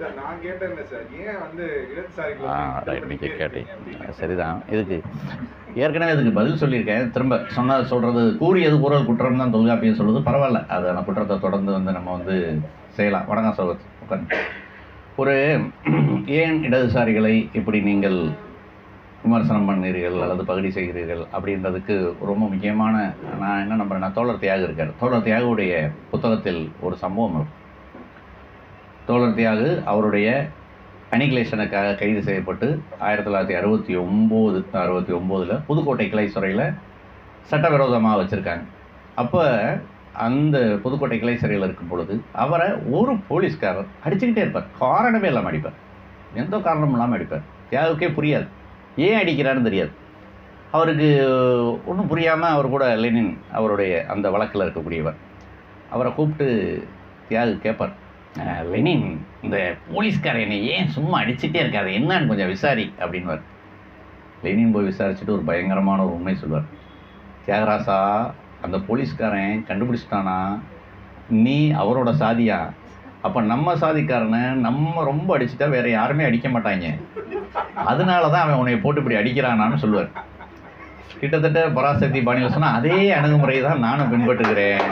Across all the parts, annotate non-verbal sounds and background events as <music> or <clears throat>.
நான் கேட்டேன் நீங்கள் அப்படின்னு. சரிதான். இதுக்கு ஏற்கனவே இதுக்கு பதில் சொல்லியிருக்கேன். திரும்ப சொன்ன சொல்கிறது கூறியது கூறல் குற்றம் தான் தொல்காப்பியம் சொல்லுது. பரவாயில்ல. அது அந்த குற்றத்தை தொடர்ந்து வந்து நம்ம வந்து செய்யலாம். வணக்கம் சோகத் உட்காந்து ஒரு <clears throat> ஏன் இடதுசாரிகளை இப்படி நீங்கள் விமர்சனம் பண்ணீர்கள் அல்லது பகுதி செய்கிறீர்கள் அப்படின்றதுக்கு ரொம்ப முக்கியமான நான் என்ன நம்புறேன்னா தோழர் தியாகு இருக்கார். தோழர் தியாகுடைய புத்தகத்தில் ஒரு சம்பவம் இருக்கும் தோழர் தியாகு அவருடைய அனிகிலேஷனுக்காக கைது செய்யப்பட்டு ஆயிரத்தி தொள்ளாயிரத்தி அறுபத்தி ஒம்பது அறுபத்தி ஒம்போதில் புதுக்கோட்டை கிளை சிறையில் சட்டவிரோதமாக வச்சுருக்காங்க. அப்போ அந்த புதுக்கோட்டை கிளை சிறையில் இருக்கும் பொழுது அவரை ஒரு போலீஸ்காரர் அடிச்சுக்கிட்டே இருப்பார். காரணமே இல்லாமல் அடிப்பார். எந்த காரணமும் இல்லாமல் அடிப்பார். தியாகுக்கே புரியாது. ஏன் அடிக்கிறான்னு தெரியாது. அவருக்கு ஒன்றும் புரியாமல் அவர் கூட லெனின் அவருடைய அந்த வழக்கில் இருக்கக்கூடியவர். அவரை கூப்பிட்டு தியாகு கேட்பார். லெனின் இந்த போலீஸ்காரன் என்னை ஏன் சும்மா அடிச்சுட்டே இருக்காது என்னன்னு கொஞ்சம் விசாரி அப்படின்வார் லெனின் போய் விசாரிச்சுட்டு ஒரு பயங்கரமான ஒரு உண்மை சொல்வார் தியாகராசா அந்த போலீஸ்காரன் கண்டுபிடிச்சிட்டானா? நீ அவரோட சாதியா? அப்போ நம்ம சாதிக்காரனை நம்ம ரொம்ப அடிச்சிட்டா வேறு யாருமே அடிக்க மாட்டாங்க. அதனால தான் அவன் உன்னை போட்டு இப்படி அடிக்கிறானான்னு சொல்லுவார். கிட்டத்தட்ட பராசக்தி பாணியில் சொன்னால் அதே அணுகுமுறையை தான் நானும் பின்பற்றுகிறேன்.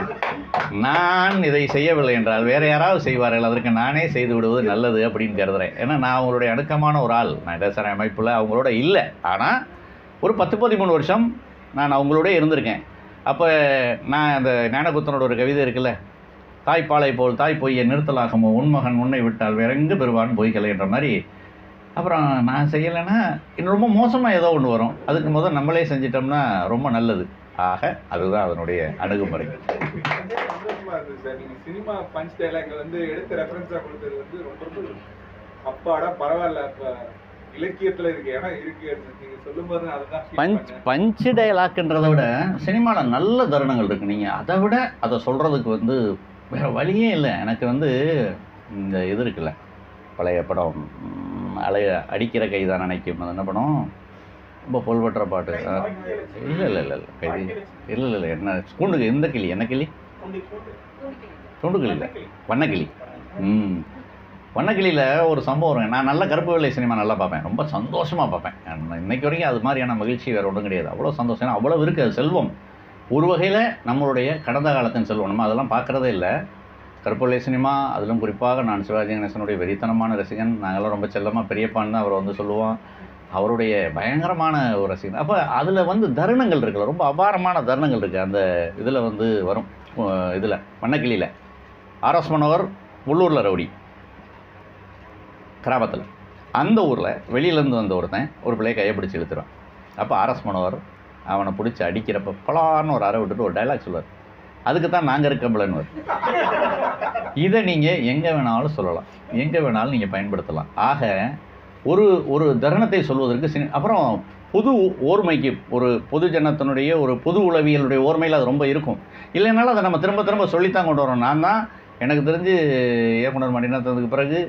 நான் இதை செய்யவில்லை என்றால் வேறு யாராவது செய்வார்கள் அதற்கு நானே செய்து விடுவது நல்லது அப்படின்னு கருதுகிறேன் ஏன்னா நான் அவங்களுடைய அணுக்கமான ஒரு ஆள். நான் இடசர அமைப்பில் அவங்களோட இல்லை. ஆனால் ஒரு பத்து பதிமூணு வருஷம் நான் அவங்களோட இருந்திருக்கேன். அப்போ நான் அந்த ஞானகுத்தனோட ஒரு கவிதை இருக்குல்ல தாய்ப்பாலை போல் தாய் பொய்யை நிறுத்தலாகமோ உன்மகன் உன்னை விட்டால் வேற எங்கு பெறுவான் பொய்களை? என்ற மாதிரி அப்புறம் நான் செய்யலைன்னா இன்னும் ரொம்ப மோசமாக ஏதோ ஒன்று வரும். அதுக்கு முதல் நம்மளே செஞ்சிட்டோம்னா ரொம்ப நல்லது. ஆக அதுதான் அதனுடைய அணுகுமுறை. சினிமா பஞ்ச் டைலாக் வந்து எடுத்து ரெஃபரன்ஸாக கொடுத்தது வந்து ரொம்ப ரொம்ப அப்பாடா பரவாயில்ல இப்போ இலக்கியத்தில் இருக்கு ஏன்னா இருக்கு நீங்க சொல்லும்போது நான் அதுதான் பஞ்ச் பண்ணேன். பஞ்சு டயலாக்ன்றதை விட சினிமாவில் நல்ல தருணங்கள் இருக்குது நீங்கள் அதை விட அதை சொல்கிறதுக்கு வந்து வேறு வழியே இல்லை. எனக்கு வந்து இந்த இது இருக்குல்ல பழைய படம் அலைய அடிக்கிற கைதான் நினைக்கும். அது என்ன படம்? ரொம்ப புல்வற்ற பாட்டு. இல்லை இல்லை இல்லை இல்லை. கைதி இல்லை இல்லை இல்லை. என்ன கூண்டுக்கு எந்த கிளி? என்ன கிளி? கூண்டு கிளி இல்லை. வண்ணக்கிளி. ம். வண்ணக்கிளியில் ஒரு சம்பவம் வருங்க. நான் நல்ல கருப்பு வெள்ளை சினிமா நல்லா பார்ப்பேன். ரொம்ப சந்தோஷமாக பார்ப்பேன். நான் இன்னைக்கு வரைக்கும் அது மாதிரியான மகிழ்ச்சி வேறு ஒன்றும் கிடையாது. அவ்வளோ சந்தோஷம். அவ்வளோ இருக்குது செல்வம். ஒரு வகையில் நம்மளுடைய கடந்த காலத்தின் செல்வம். நம்ம அதெல்லாம் பார்க்குறதே இல்லை. கருப்பு சினிமா அதிலும் குறிப்பாக நான் சிவாஜி கணேசனுடைய வெறித்தனமான ரசிகன் நாங்களாம் ரொம்ப செல்லமாக பெரியப்பான்னு தான் அவர் வந்து சொல்லுவோம் அவருடைய பயங்கரமான ஒரு ரசிகன். அப்போ அதில் வந்து தருணங்கள் இருக்குல்ல ரொம்ப அபாரமான தருணங்கள் இருக்குது அந்த இதில் வந்து வரும். இதில் வண்ணக்கிளியில். ஆர்எஸ் மனோகர் உள்ளூரில் ரவுடி. கிராமத்தில். அந்த ஊரில் வெளியிலேருந்து வந்த ஒருத்தன் ஒரு பிள்ளையை கையை பிடிச்சி இழுத்துருவான். அப்போ ஆர்எஸ் மனோகர் அவனை பிடிச்சி அடிக்கிறப்ப பலான்னு ஒரு அறை விட்டுட்டு ஒரு டைலாக் சொல்லுவார். அதுக்கு தான் நாங்கள் இருக்கம்பலன்னு வரும் இதை நீங்கள் எங்கே வேணாலும் சொல்லலாம். எங்கே வேணாலும் நீங்கள் பயன்படுத்தலாம். ஆக ஒரு ஒரு தருணத்தை சொல்வதற்கு சினி அப்புறம் பொது ஓர்மைக்கு ஒரு பொது ஜனத்தினுடைய ஒரு பொது உளவியலுடைய ஓர்மையில் அது ரொம்ப இருக்கும். இல்லைனாலும் அதை நம்ம திரும்ப திரும்ப சொல்லித்தான் கொண்டு வரோம். நான் தான் எனக்கு தெரிஞ்சு இயக்குனர் மணிநாதனுக்கு பிறகு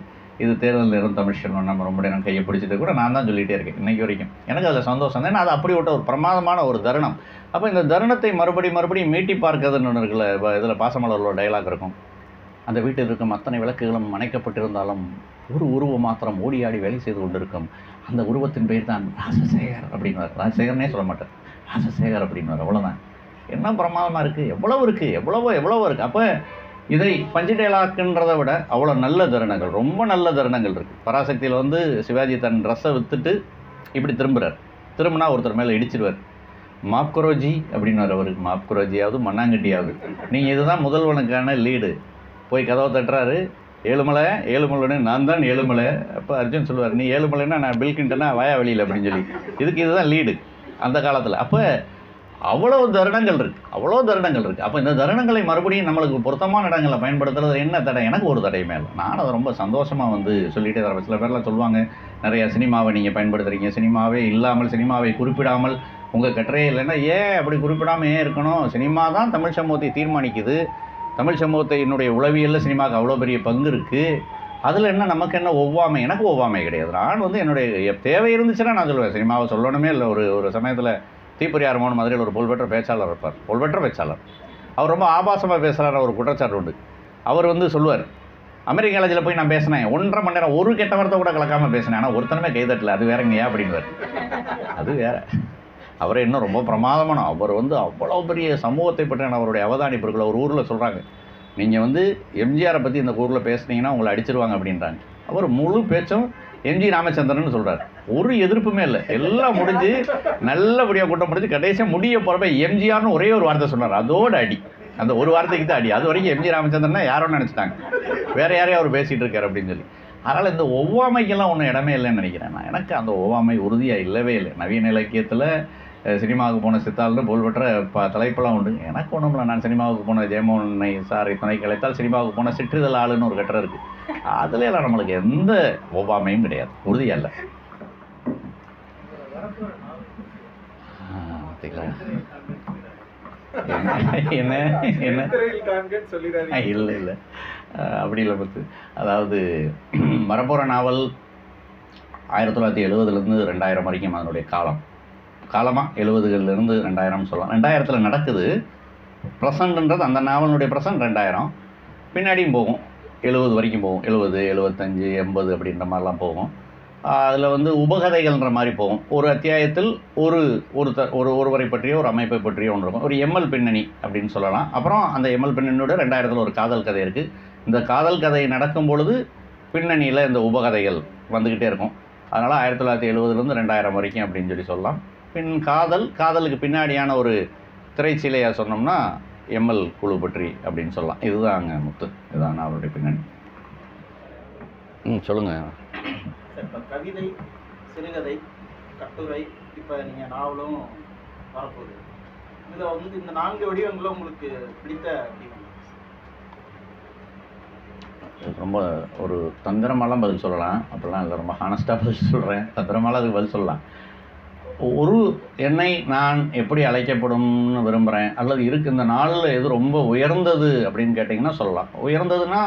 இது தேர்தல் நேரம் தமிழ் செல்வன் நம்ம ரொம்ப நேரம் கையை பிடிச்சது கூட நான் தான் சொல்லிகிட்டே இருக்கேன் இன்றைக்கி வரைக்கும். எனக்கு அதில் சந்தோஷம் தான். ஏன்னா அது விட்ட ஒரு பிரமாதமான ஒரு தருணம். அப்போ இந்த தருணத்தை மறுபடி மறுபடியும் மீட்டி பார்க்கறதுன்னு ஒன்று இருக்குல்ல இதில் பாசமலரில் டைலாக் இருக்கும். அந்த வீட்டில் இருக்கும் அத்தனை விளக்குகளும் அணைக்கப்பட்டிருந்தாலும் ஒரு உருவம் மாத்திரம் ஓடி ஆடி வேலை செய்து கொண்டிருக்கும். அந்த உருவத்தின் பெயர் தான் ராசசேகர் அப்படின்வார் ராஜசேகரனே சொல்ல மாட்டார். ராசசேகர் அப்படின்வார் அவ்வளோதான் என்ன பிரமாதமாக இருக்குது எவ்வளோ இருக்குது எவ்வளவோ எவ்வளவோ இருக்குது அப்போ இதை பஞ்சடேலாக்குன்றதை விட அவ்வளோ நல்ல தருணங்கள் ரொம்ப நல்ல தருணங்கள் இருக்குது பராசக்தியில் வந்து சிவாஜி தன் ட்ரெஸ்ஸை விற்றுட்டு இப்படி திரும்புகிறார் திரும்பினா ஒருத்தர் மேலே இடிச்சிருவார். மாப்குரோஜி அப்படின்னு அவருக்கு மாப்குரோஜியாவது மண்ணாங்கட்டியாவது. நீங்கள் இதுதான் முதல்வனுக்கான லீடு போய் கதவை தட்டுறாரு. ஏழுமலை ஏழுமலைன்னு நான் தான் ஏழுமலை. அப்போ அர்ஜுன் சொல்லுவார் நீ ஏழுமலைன்னா நான் பில் வாயா வெளியில் அப்படின்னு சொல்லி. இதுக்கு இதுதான் லீடு அந்த காலத்தில். அப்போ அவ்வளோ தருணங்கள் இருக்குது அவ்வளோ தருணங்கள் இருக்குது அப்போ இந்த தருணங்களை மறுபடியும் நம்மளுக்கு பொருத்தமான இடங்களை பயன்படுத்துறது என்ன தடை? எனக்கு ஒரு தடை மேலே. நான் அதை ரொம்ப சந்தோஷமாக வந்து சொல்லிகிட்டே தரேன் சில பேர்லாம் சொல்லுவாங்க நிறையா சினிமாவை நீங்கள் பயன்படுத்துகிறீங்க சினிமாவே இல்லாமல் சினிமாவை குறிப்பிடாமல் உங்கள் கட்டுரையே இல்லைன்னா ஏன் அப்படி குறிப்பிடாமல் ஏன் இருக்கணும்? சினிமா தான் தமிழ் சமூகத்தை தீர்மானிக்குது. தமிழ் சமூகத்தை என்னுடைய உளவியலில் சினிமாவுக்கு அவ்வளோ பெரிய பங்கு இருக்குது அதில் என்ன நமக்கு என்ன ஒவ்வாமை? எனக்கு ஒவ்வாமை கிடையாது. நான் வந்து என்னுடைய தேவை இருந்துச்சுன்னா நான் சொல்லுவேன். சினிமாவை சொல்லணுமே இல்லை. ஒரு ஒரு சமயத்தில் தீப்பொறியார் மோகன் மதுரையில் ஒரு புகழ்பெற்ற பேச்சாளர் இருப்பார். புகழ்பெற்ற பேச்சாளர். அவர் ரொம்ப ஆபாசமாக பேசுகிறார் ஒரு குற்றச்சாட்டு உண்டு. அவர் வந்து சொல்லுவார் அமெரிக்க காலேஜில் போய் நான் பேசினேன். ஒன்றரை மணி நேரம் ஒரு கெட்ட வார்த்தை கூட கலக்காமல் பேசினேன். ஆனால் ஒருத்தனமே கைதட்டல அது வேறங்கய்யா அப்படின்னு அது வேற. அவர் இன்னும் ரொம்ப பிரமாதமான அவர் வந்து அவ்வளோ பெரிய சமூகத்தை பற்றின அவருடைய அவதானிப்பு இருக்குல்ல ஒரு ஊரில் சொல்கிறாங்க நீங்கள் வந்து எம்ஜிஆரை பற்றி இந்த ஊரில் பேசுனீங்கன்னா உங்களை அடிச்சிருவாங்க அப்படின்றாங்க. அவர் முழு பேச்சும் எம்ஜி ராமச்சந்திரன் சொல்கிறார் ஒரு எதிர்ப்புமே இல்லை. எல்லாம் முடிஞ்சு நல்லபடியாக கூட்டம் முடிஞ்சு கடைசியாக முடிய போகிறப்ப எம்ஜிஆர்னு ஒரே ஒரு வார்த்தை சொன்னார். அதோட அடி. அந்த ஒரு வார்த்தைக்கு தான் அடி. அது வரைக்கும் எம்ஜி ராமச்சந்திரனா யாரோ நினச்சிட்டாங்க. வேறு யாரையும் அவர் பேசிகிட்டு இருக்கார் அப்படின்னு சொல்லி. அதனால் இந்த ஒவ்வாமைக்கெல்லாம் ஒன்றும் இடமே இல்லைன்னு நினைக்கிறேன் நான். எனக்கு அந்த ஒவ்வாமை உறுதியாக இல்லவே இல்லை. நவீன இலக்கியத்தில் சினிமாவுக்கு போன சித்தாள்னு புகழ்பெற்ற ப தலைப்பெல்லாம் உண்டு. எனக்கு ஒன்றும் இல்லை. நான் சினிமாவுக்கு போன ஜெயமோகனை சாரை துணை கலைத்தால் சினிமாவுக்கு போன சிற்றிதழ் ஆளுன்னு ஒரு கட்டுரை இருக்குது அதுல எல்லாம் நம்மளுக்கு எந்த ஒவ்வாமையும் கிடையாது. உறுதியாக இல்லை. என்ன என்ன இல்லை இல்லை அப்படி இல்லை பத்து அதாவது வரப்போகிற நாவல் ஆயிரத்தி தொள்ளாயிரத்தி எழுபதுலேருந்து ரெண்டாயிரம் வரைக்கும் அதனுடைய காலம். காலமாக எழுபதுகள்லேருந்து ரெண்டாயிரம் சொல்லலாம். ரெண்டாயிரத்தில் நடக்குது ப்ரெசண்ட்ன்றது அந்த நாவலுடைய ப்ரெசன்ட் ரெண்டாயிரம். பின்னாடியும் போகும். எழுபது வரைக்கும் போகும். எழுபது எழுபத்தஞ்சு எண்பது அப்படின்ற மாதிரிலாம் போகும். அதில் வந்து உபகதைகள்ன்ற மாதிரி போகும். ஒரு அத்தியாயத்தில் ஒரு ஒருத்தர் ஒரு ஒருவரை பற்றிய ஒரு அமைப்பை பற்றிய ஒன்று இருக்கும். ஒரு எம்எல் பின்னணி அப்படின்னு சொல்லலாம். அப்புறம் அந்த எம்எல் பின்னணியோட ரெண்டாயிரத்தில் ஒரு காதல் கதை இருக்குது இந்த காதல் கதை நடக்கும் பொழுது பின்னணியில் இந்த உபகதைகள் வந்துக்கிட்டே இருக்கும். அதனால் ஆயிரத்தி தொள்ளாயிரத்தி எழுபதுலேருந்து ரெண்டாயிரம் வரைக்கும் அப்படின்னு சொல்லி சொல்லலாம். பின் காதல் காதலுக்கு பின்னாடியான ஒரு திரைச்சீலையாக சொன்னோம்னா எம்எல் குழு பற்றி அப்படின்னு சொல்லலாம். இதுதான் அங்கே முத்து. இதுதான் அவருடைய பின்னணி. ம் சொல்லுங்கள் சார் இப்போ கவிதை சிறுகதை கட்டுரை இப்போ நீங்கள் நாவலும் வரப்போகுது. இதில் வந்து இந்த நான்கு வடிவங்களும் உங்களுக்கு பிடித்த ரொம்ப ஒரு தந்திரமாலாம் பதில் சொல்லலாம். அப்படிலாம் இல்லை ரொம்ப ஹானஸ்ட்டாக பதில் சொல்கிறேன் தந்திரமாலாம் அதுக்கு பதில் சொல்லலாம். ஒரு என்னை நான் எப்படி அழைக்கப்படும்னு விரும்புகிறேன் அல்லது இருக்கு இந்த நாளில் எது ரொம்ப உயர்ந்தது அப்படின்னு கேட்டிங்கன்னா சொல்லலாம். உயர்ந்ததுன்னா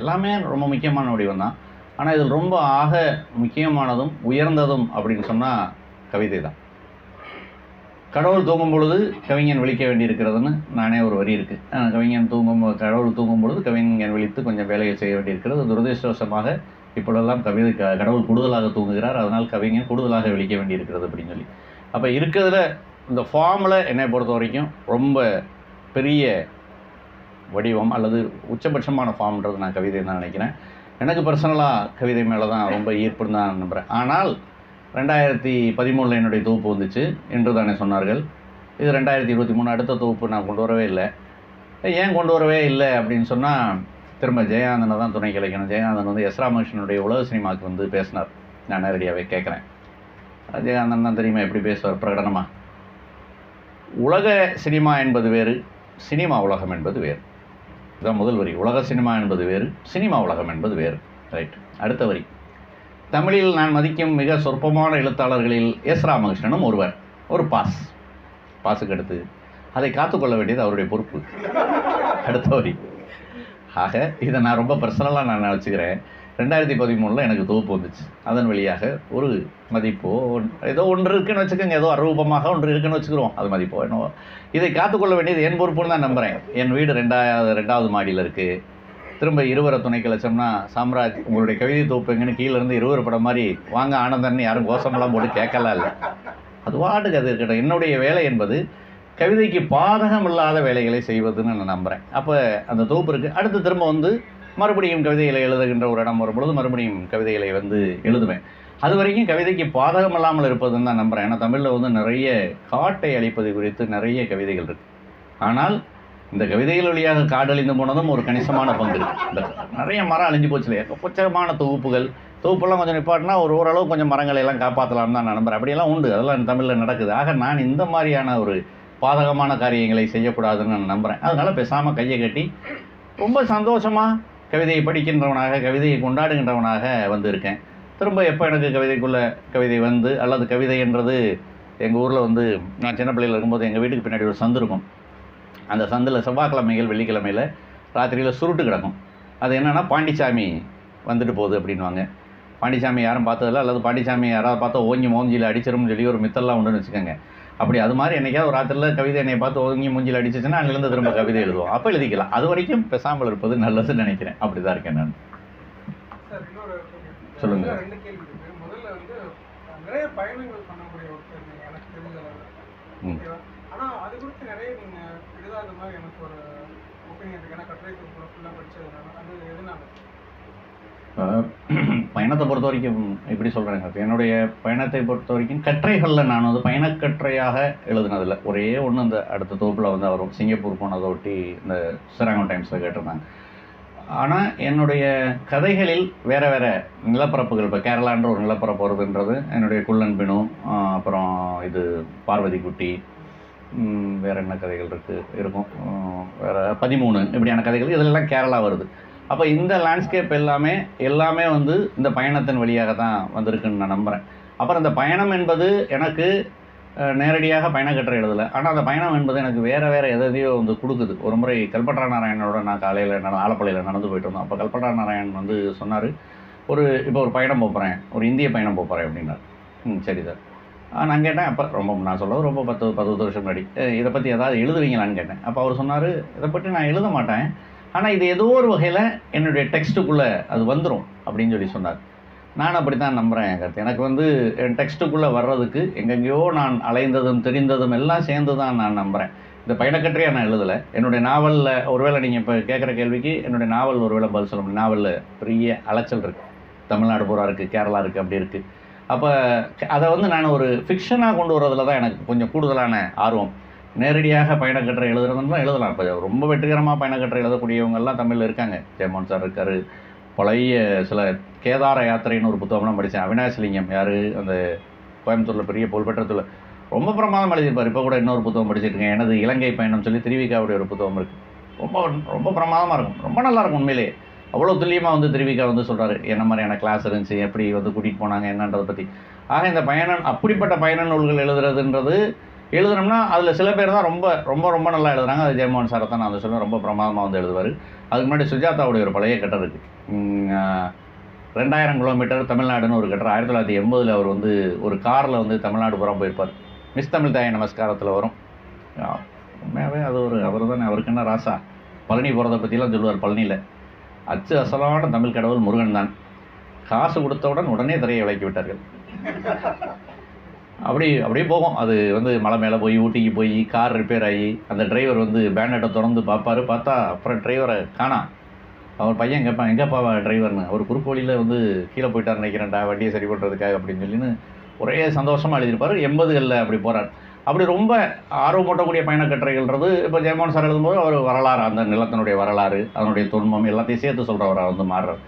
எல்லாமே ரொம்ப முக்கியமான வடிவம் தான் ஆனால் இதில் ரொம்ப ஆக முக்கியமானதும் உயர்ந்ததும் அப்படின்னு சொன்னால் கவிதை தான். கடவுள் தூங்கும் பொழுது கவிஞன் விழிக்க வேண்டியிருக்கிறதுன்னு நானே ஒரு வரி இருக்குது கவிஞன் தூங்கும் கடவுள் தூங்கும் பொழுது கவிஞன் விழித்து கொஞ்சம் வேலைகள் செய்ய வேண்டியிருக்கிறது. துரதிருஷ்டவசமாக இப்பொழுதெல்லாம் கவிதை க கடவுள் கூடுதலாக தூங்குகிறார். அதனால் கவிஞன் கூடுதலாக விழிக்க வேண்டியிருக்கிறது அப்படின்னு சொல்லி. அப்போ இருக்கிறதுல இந்த ஃபார்மில் என்னை பொறுத்த வரைக்கும் ரொம்ப பெரிய வடிவம் அல்லது உச்சபட்சமான ஃபார்ம்ன்றது நான் கவிதை தான் நினைக்கிறேன். எனக்கு பர்சனலாக கவிதை மேலே தான் ரொம்ப ஈர்ப்புன்னு தான் நம்புகிறேன் ஆனால் ரெண்டாயிரத்தி பதிமூணில் என்னுடைய தொகுப்பு வந்துச்சு என்று தானே சொன்னார்கள். இது ரெண்டாயிரத்தி இருபத்தி மூணு அடுத்த தொகுப்பு நான் கொண்டு வரவே இல்லை. ஏன் கொண்டு வரவே இல்லை அப்படின்னு சொன்னால் திரும்ப ஜெயானந்தனை தான் துணை கிடைக்கணும் ஜெயானந்தன் வந்து எஸ் ராமகிருஷ்ணனுடைய உலக சினிமாவுக்கு வந்து பேசினார். நான் நேரடியாகவே கேட்குறேன். ஜெயானந்தன் தான் தெரியுமா எப்படி பேசுவார்? பிரகடனமாக உலக சினிமா என்பது வேறு சினிமா உலகம் என்பது வேறு. இதுதான் முதல் வரி. உலக சினிமா என்பது வேறு சினிமா உலகம் என்பது வேறு. ரைட் அடுத்த வரி. தமிழில் நான் மதிக்கும் மிக சொற்பமான எழுத்தாளர்களில் எஸ் ராமகிருஷ்ணனும் ஒருவர் ஒரு பாஸ். பாஸுக்கு அடுத்து அதை காத்துக்கொள்ள வேண்டியது அவருடைய பொறுப்பு. அடுத்த வரி. ஆக இதை நான் ரொம்ப பர்சனலாக நான் நினச்சிக்கிறேன். ரெண்டாயிரத்தி பதிமூணில் எனக்கு தொகுப்பு வந்துச்சு. அதன் வழியாக ஒரு மதிப்போ ஏதோ ஒன்று இருக்குன்னு வச்சுக்கோங்க ஏதோ அரூபமாக ஒன்று இருக்குன்னு வச்சுக்கிறோம். அது மதிப்போ என்னவோ. இதை காத்துக்கொள்ள வேண்டியது என் பொறுப்புன்னு தான் நம்புகிறேன் என் வீடு ரெண்டாவது ரெண்டாவது மாடியில் இருக்குது திரும்ப இருவரை துணை லட்சம்னா சாம்ராஜ் உங்களுடைய கவிதை தொகுப்பு எங்கேன்னு கீழேருந்து இருவர் படம் மாதிரி வாங்க ஆனந்தன்னு யாரும் கோஷமெல்லாம் போட்டு கேட்கலாம் இல்லை. அது வாட்டுக்கு அது இருக்கட்டும். என்னுடைய வேலை என்பது கவிதைக்கு பாதகம் இல்லாத வேலைகளை செய்வதுன்னு நான் நம்புகிறேன் அப்போ அந்த தொகுப்பு இருக்குது அடுத்து திரும்ப வந்து மறுபடியும் கவிதைகளை எழுதுகின்ற ஒரு இடம் வரும்பொழுது மறுபடியும் கவிதைகளை வந்து எழுதுவேன். அது வரைக்கும் கவிதைக்கு பாதகம் இல்லாமல் இருப்பதுன்னு தான் நம்புகிறேன் ஏன்னா தமிழில் வந்து நிறைய காட்டை அழிப்பது குறித்து நிறைய கவிதைகள் இருக்குது ஆனால் இந்த கவிதைகள் வழியாக காடழிந்து போனதும் ஒரு கணிசமான பங்கு இந்த நிறைய மரம் அழிஞ்சு போச்சு இல்லையா? எக்கச்சக்கமான தொகுப்புகள். தொகுப்பெல்லாம் கொஞ்சம் நிப்பாட்டினா ஒரு ஓரளவு கொஞ்சம் மரங்களை எல்லாம் காப்பாற்றலாம் தான் நான் நம்புறேன். அப்படியெல்லாம் உண்டு. அதெல்லாம் தமிழில் நடக்குது. ஆக நான் இந்த மாதிரியான ஒரு பாதகமான காரியங்களை செய்யக்கூடாதுன்னு நான் நம்புகிறேன் அதனால் பேசாமல் கையை கட்டி ரொம்ப சந்தோஷமாக கவிதையை படிக்கின்றவனாக கவிதையை கொண்டாடுகின்றவனாக வந்திருக்கேன். திரும்ப எப்போ எனக்கு கவிதைக்குள்ள கவிதை வந்து அல்லது கவிதை என்றது எங்கள் ஊரில் வந்து நான் சின்ன பிள்ளையில் இருக்கும்போது எங்கள் வீட்டுக்கு பின்னாடி ஒரு சந்து இருக்கும். அந்த சந்தில் செவ்வாய்க்கிழமைகள் வெள்ளிக்கிழமையில் ராத்திரியில் சுருட்டு கிடக்கும். அது என்னென்னா பாண்டிச்சாமி வந்துட்டு போகுது அப்படின்வாங்க பாண்டிச்சாமி யாரும் பார்த்ததில்ல அல்லது பாண்டிச்சாமி யாராவது பார்த்தா ஓங்கி மோஞ்சியில் அடிச்சிரும்னு சொல்லி ஒரு மித்தல்லாம் உண்டுன்னு வச்சுக்கோங்க. அப்படி அது மாதிரி என்னைக்காவது ஒரு ராத்திரியில் கவிதை என்னை பார்த்து ஒதுங்கி மூஞ்சில் அடிச்சிச்சுன்னா அங்கேருந்து திரும்ப <laughs> கவிதை எழுதுவோம். அப்போ எழுதிக்கலாம். அது வரைக்கும் பெசாமல் இருப்பது நல்லதுன்னு நினைக்கிறேன். அப்படி தான் இருக்கேன் நான். சொல்லுங்கள் நிறைய பயணங்கள் பயணத்தை பொறுத்த வரைக்கும் எப்படி சொல்கிறேங்க என்னுடைய பயணத்தை பொறுத்த வரைக்கும் கற்றைகளில் நான் வந்து பயணக்கற்றையாக எழுதுனதில்ல. ஒரே ஒன்று இந்த அடுத்த தொகுப்பில் வந்து அவர் சிங்கப்பூர் போனதை ஒட்டி இந்த சிராங்கம் டைம்ஸில் கேட்டிருந்தாங்க. ஆனால் என்னுடைய கதைகளில் வேறு வேறு நிலப்பரப்புகள் இப்போ கேரளான்ற ஒரு நிலப்பரப்பு வருதுன்றது என்னுடைய குள்ளன்பினு அப்புறம் இது பார்வதி குட்டி வேறு வேற என்ன கதைகள் இருக்குது இருக்கும். வேறு பதிமூணு இப்படியான கதைகள் இதெல்லாம் கேரளா வருது. அப்போ இந்த லேண்ட்ஸ்கேப் எல்லாமே எல்லாமே வந்து இந்த பயணத்தின் வழியாக தான் வந்திருக்குன்னு நான் நம்புகிறேன் அப்புறம் இந்த பயணம் என்பது எனக்கு நேரடியாக பயணக்கட்டுரை எழுதலை. ஆனால் அந்த பயணம் என்பது எனக்கு வேறு வேறு எதையோ வந்து கொடுக்குது. ஒரு முறை கல்பட்டா நாராயணனோட நான் காலையில் நட ஆலப்பள்ளியில் நடந்து போயிட்டு இருந்தோம் அப்போ கல்பட்டா நாராயணன் வந்து சொன்னார் ஒரு இப்போ ஒரு பயணம் போகிறேன் ஒரு இந்திய பயணம் போகிறேன் அப்படின்னா ம் சரி சார். நான் கேட்டேன் அப்போ ரொம்ப நான் சொல்ல ரொம்ப பத்து பத்து வருஷம் முன்னாடி. இதை பற்றி ஏதாவது எழுதுவீங்களான்னு கேட்டேன். அப்போ அவர் சொன்னார் இதை பற்றி நான் எழுத மாட்டேன். ஆனால் இது ஏதோ ஒரு வகையில் என்னுடைய டெக்ஸ்ட்டுக்குள்ளே அது வந்துடும் அப்படின்னு சொல்லி சொன்னார். நான் அப்படி தான் நம்புகிறேன் என் கருத்து எனக்கு வந்து என் டெக்ஸ்ட்டுக்குள்ளே வர்றதுக்கு எங்கெங்கேயோ நான் அலைந்ததும் தெரிந்ததும் எல்லாம் சேர்ந்து தான் நான் நம்புகிறேன் இந்த பயணக்கட்டுரையாக நான் எழுதலை. என்னுடைய நாவலில் ஒருவேளை நீங்கள் இப்போ கேட்குற கேள்விக்கு என்னுடைய நாவல் ஒருவேளை பதில் சொல்ல முடியும். நாவலில் பெரிய அலைச்சல் இருக்குது தமிழ்நாடு பூரா இருக்குது கேரளா இருக்குது அப்படி இருக்குது அப்போ அதை வந்து நான் ஒரு ஃபிக்ஷனாக கொண்டு வரதுல தான் எனக்கு கொஞ்சம் கூடுதலான ஆர்வம். நேரடியாக பயணக்கட்டுரை எழுதுறதுன்னா எழுதலாம். இப்போ ரொம்ப வெற்றிகரமாக பயணக்கட்டுரை எழுதக்கூடியவங்கெல்லாம் தமிழில் இருக்காங்க. ஜெயமோகன் சார் இருக்கார். பழைய சில கேதார யாத்திரைன்னு ஒரு புத்தகம்லாம் படித்தேன் அவினாசிலிங்கம் யார்? அந்த கோயம்புத்தூரில் பெரிய புகழ்பெற்ற தொழில் ரொம்ப பிரமாதம் எழுதியிருப்பார். இப்போ கூட இன்னொரு புத்தகம் படிச்சிருக்கேன். எனது இலங்கை பயணம் சொல்லி திருவிக்காவுடைய ஒரு புத்தகம் இருக்குது ரொம்ப ரொம்ப பிரமாதமாக இருக்கும். ரொம்ப நல்லா இருக்கும் உண்மையிலேயே. அவ்வளோ துல்லியமாக வந்து திருவிக்கா வந்து சொல்கிறாரு என்ன மாதிரியான கிளாஸ் இருந்துச்சு? எப்படி வந்து கூட்டிகிட்டு போனாங்க? என்னன்றதை பற்றி ஆக இந்த பயணம் அப்படிப்பட்ட பயண நூல்கள் எழுதுறதுன்றது எழுதுனோம்னா அதில் சில பேர் தான் ரொம்ப ரொம்ப ரொம்ப நல்லா எழுதுறாங்க. அது ஜெயமோகன் சாரை தான் நான் அதை சொல்லுவேன் ரொம்ப பிரமாதமாக வந்து எழுதுவார். அதுக்கு முன்னாடி சுஜாதாவுடைய ஒரு பழைய கட்டர் இருக்குது ரெண்டாயிரம் கிலோமீட்டர் தமிழ்நாடுன்னு ஒரு கட்டர். ஆயிரத்தி தொள்ளாயிரத்தி எண்பதில் அவர் வந்து ஒரு காரில் வந்து தமிழ்நாடு புறம் போயிருப்பார். மிஸ் தமிழ் தாய நமஸ்காரத்தில் வரும். உண்மையாகவே அது ஒரு அவர் தானே. அவருக்கு என்ன ராசா? பழனி போகிறத பற்றிலாம் சொல்லுவார் பழனியில். அச்சு அசலான தமிழ் கடவுள் முருகன் தான். காசு கொடுத்தவுடன் உடனே திரையை விலக்கி விட்டார்கள். அப்படி அப்படியே போகும். அது வந்து மலை மேலே போய் ஊட்டிக்கு போய் கார் ரிப்பேர் ஆகி அந்த டிரைவர் வந்து பேனட்டை திறந்து பார்ப்பாரு பார்த்தா அப்புறம் டிரைவரை காணா. அவர் பையன் கேட்பான் எங்கேப்பா டிரைவர்னு அவர் குறுக்கு வழியில் வந்து கீழே போயிட்டார் நினைக்கிறேன்டா வண்டியை சரி பண்ணுறதுக்காக அப்படின்னு சொல்லின்னு ஒரே சந்தோஷமாக எழுதியிருப்பார். எண்பதுகளில் அப்படி போகிறார் அப்படி ரொம்ப ஆர்வமூட்டக்கூடிய பயணக்கட்டுரைகள்ன்றது இப்போ ஜெயமோகன் சார் எழுதும்போது அவர் வரலாறு அந்த நிலத்தினுடைய வரலாறு அதனுடைய துன்பம் எல்லாத்தையும் சேர்த்து சொல்கிறவராக வந்து மாறுறார்.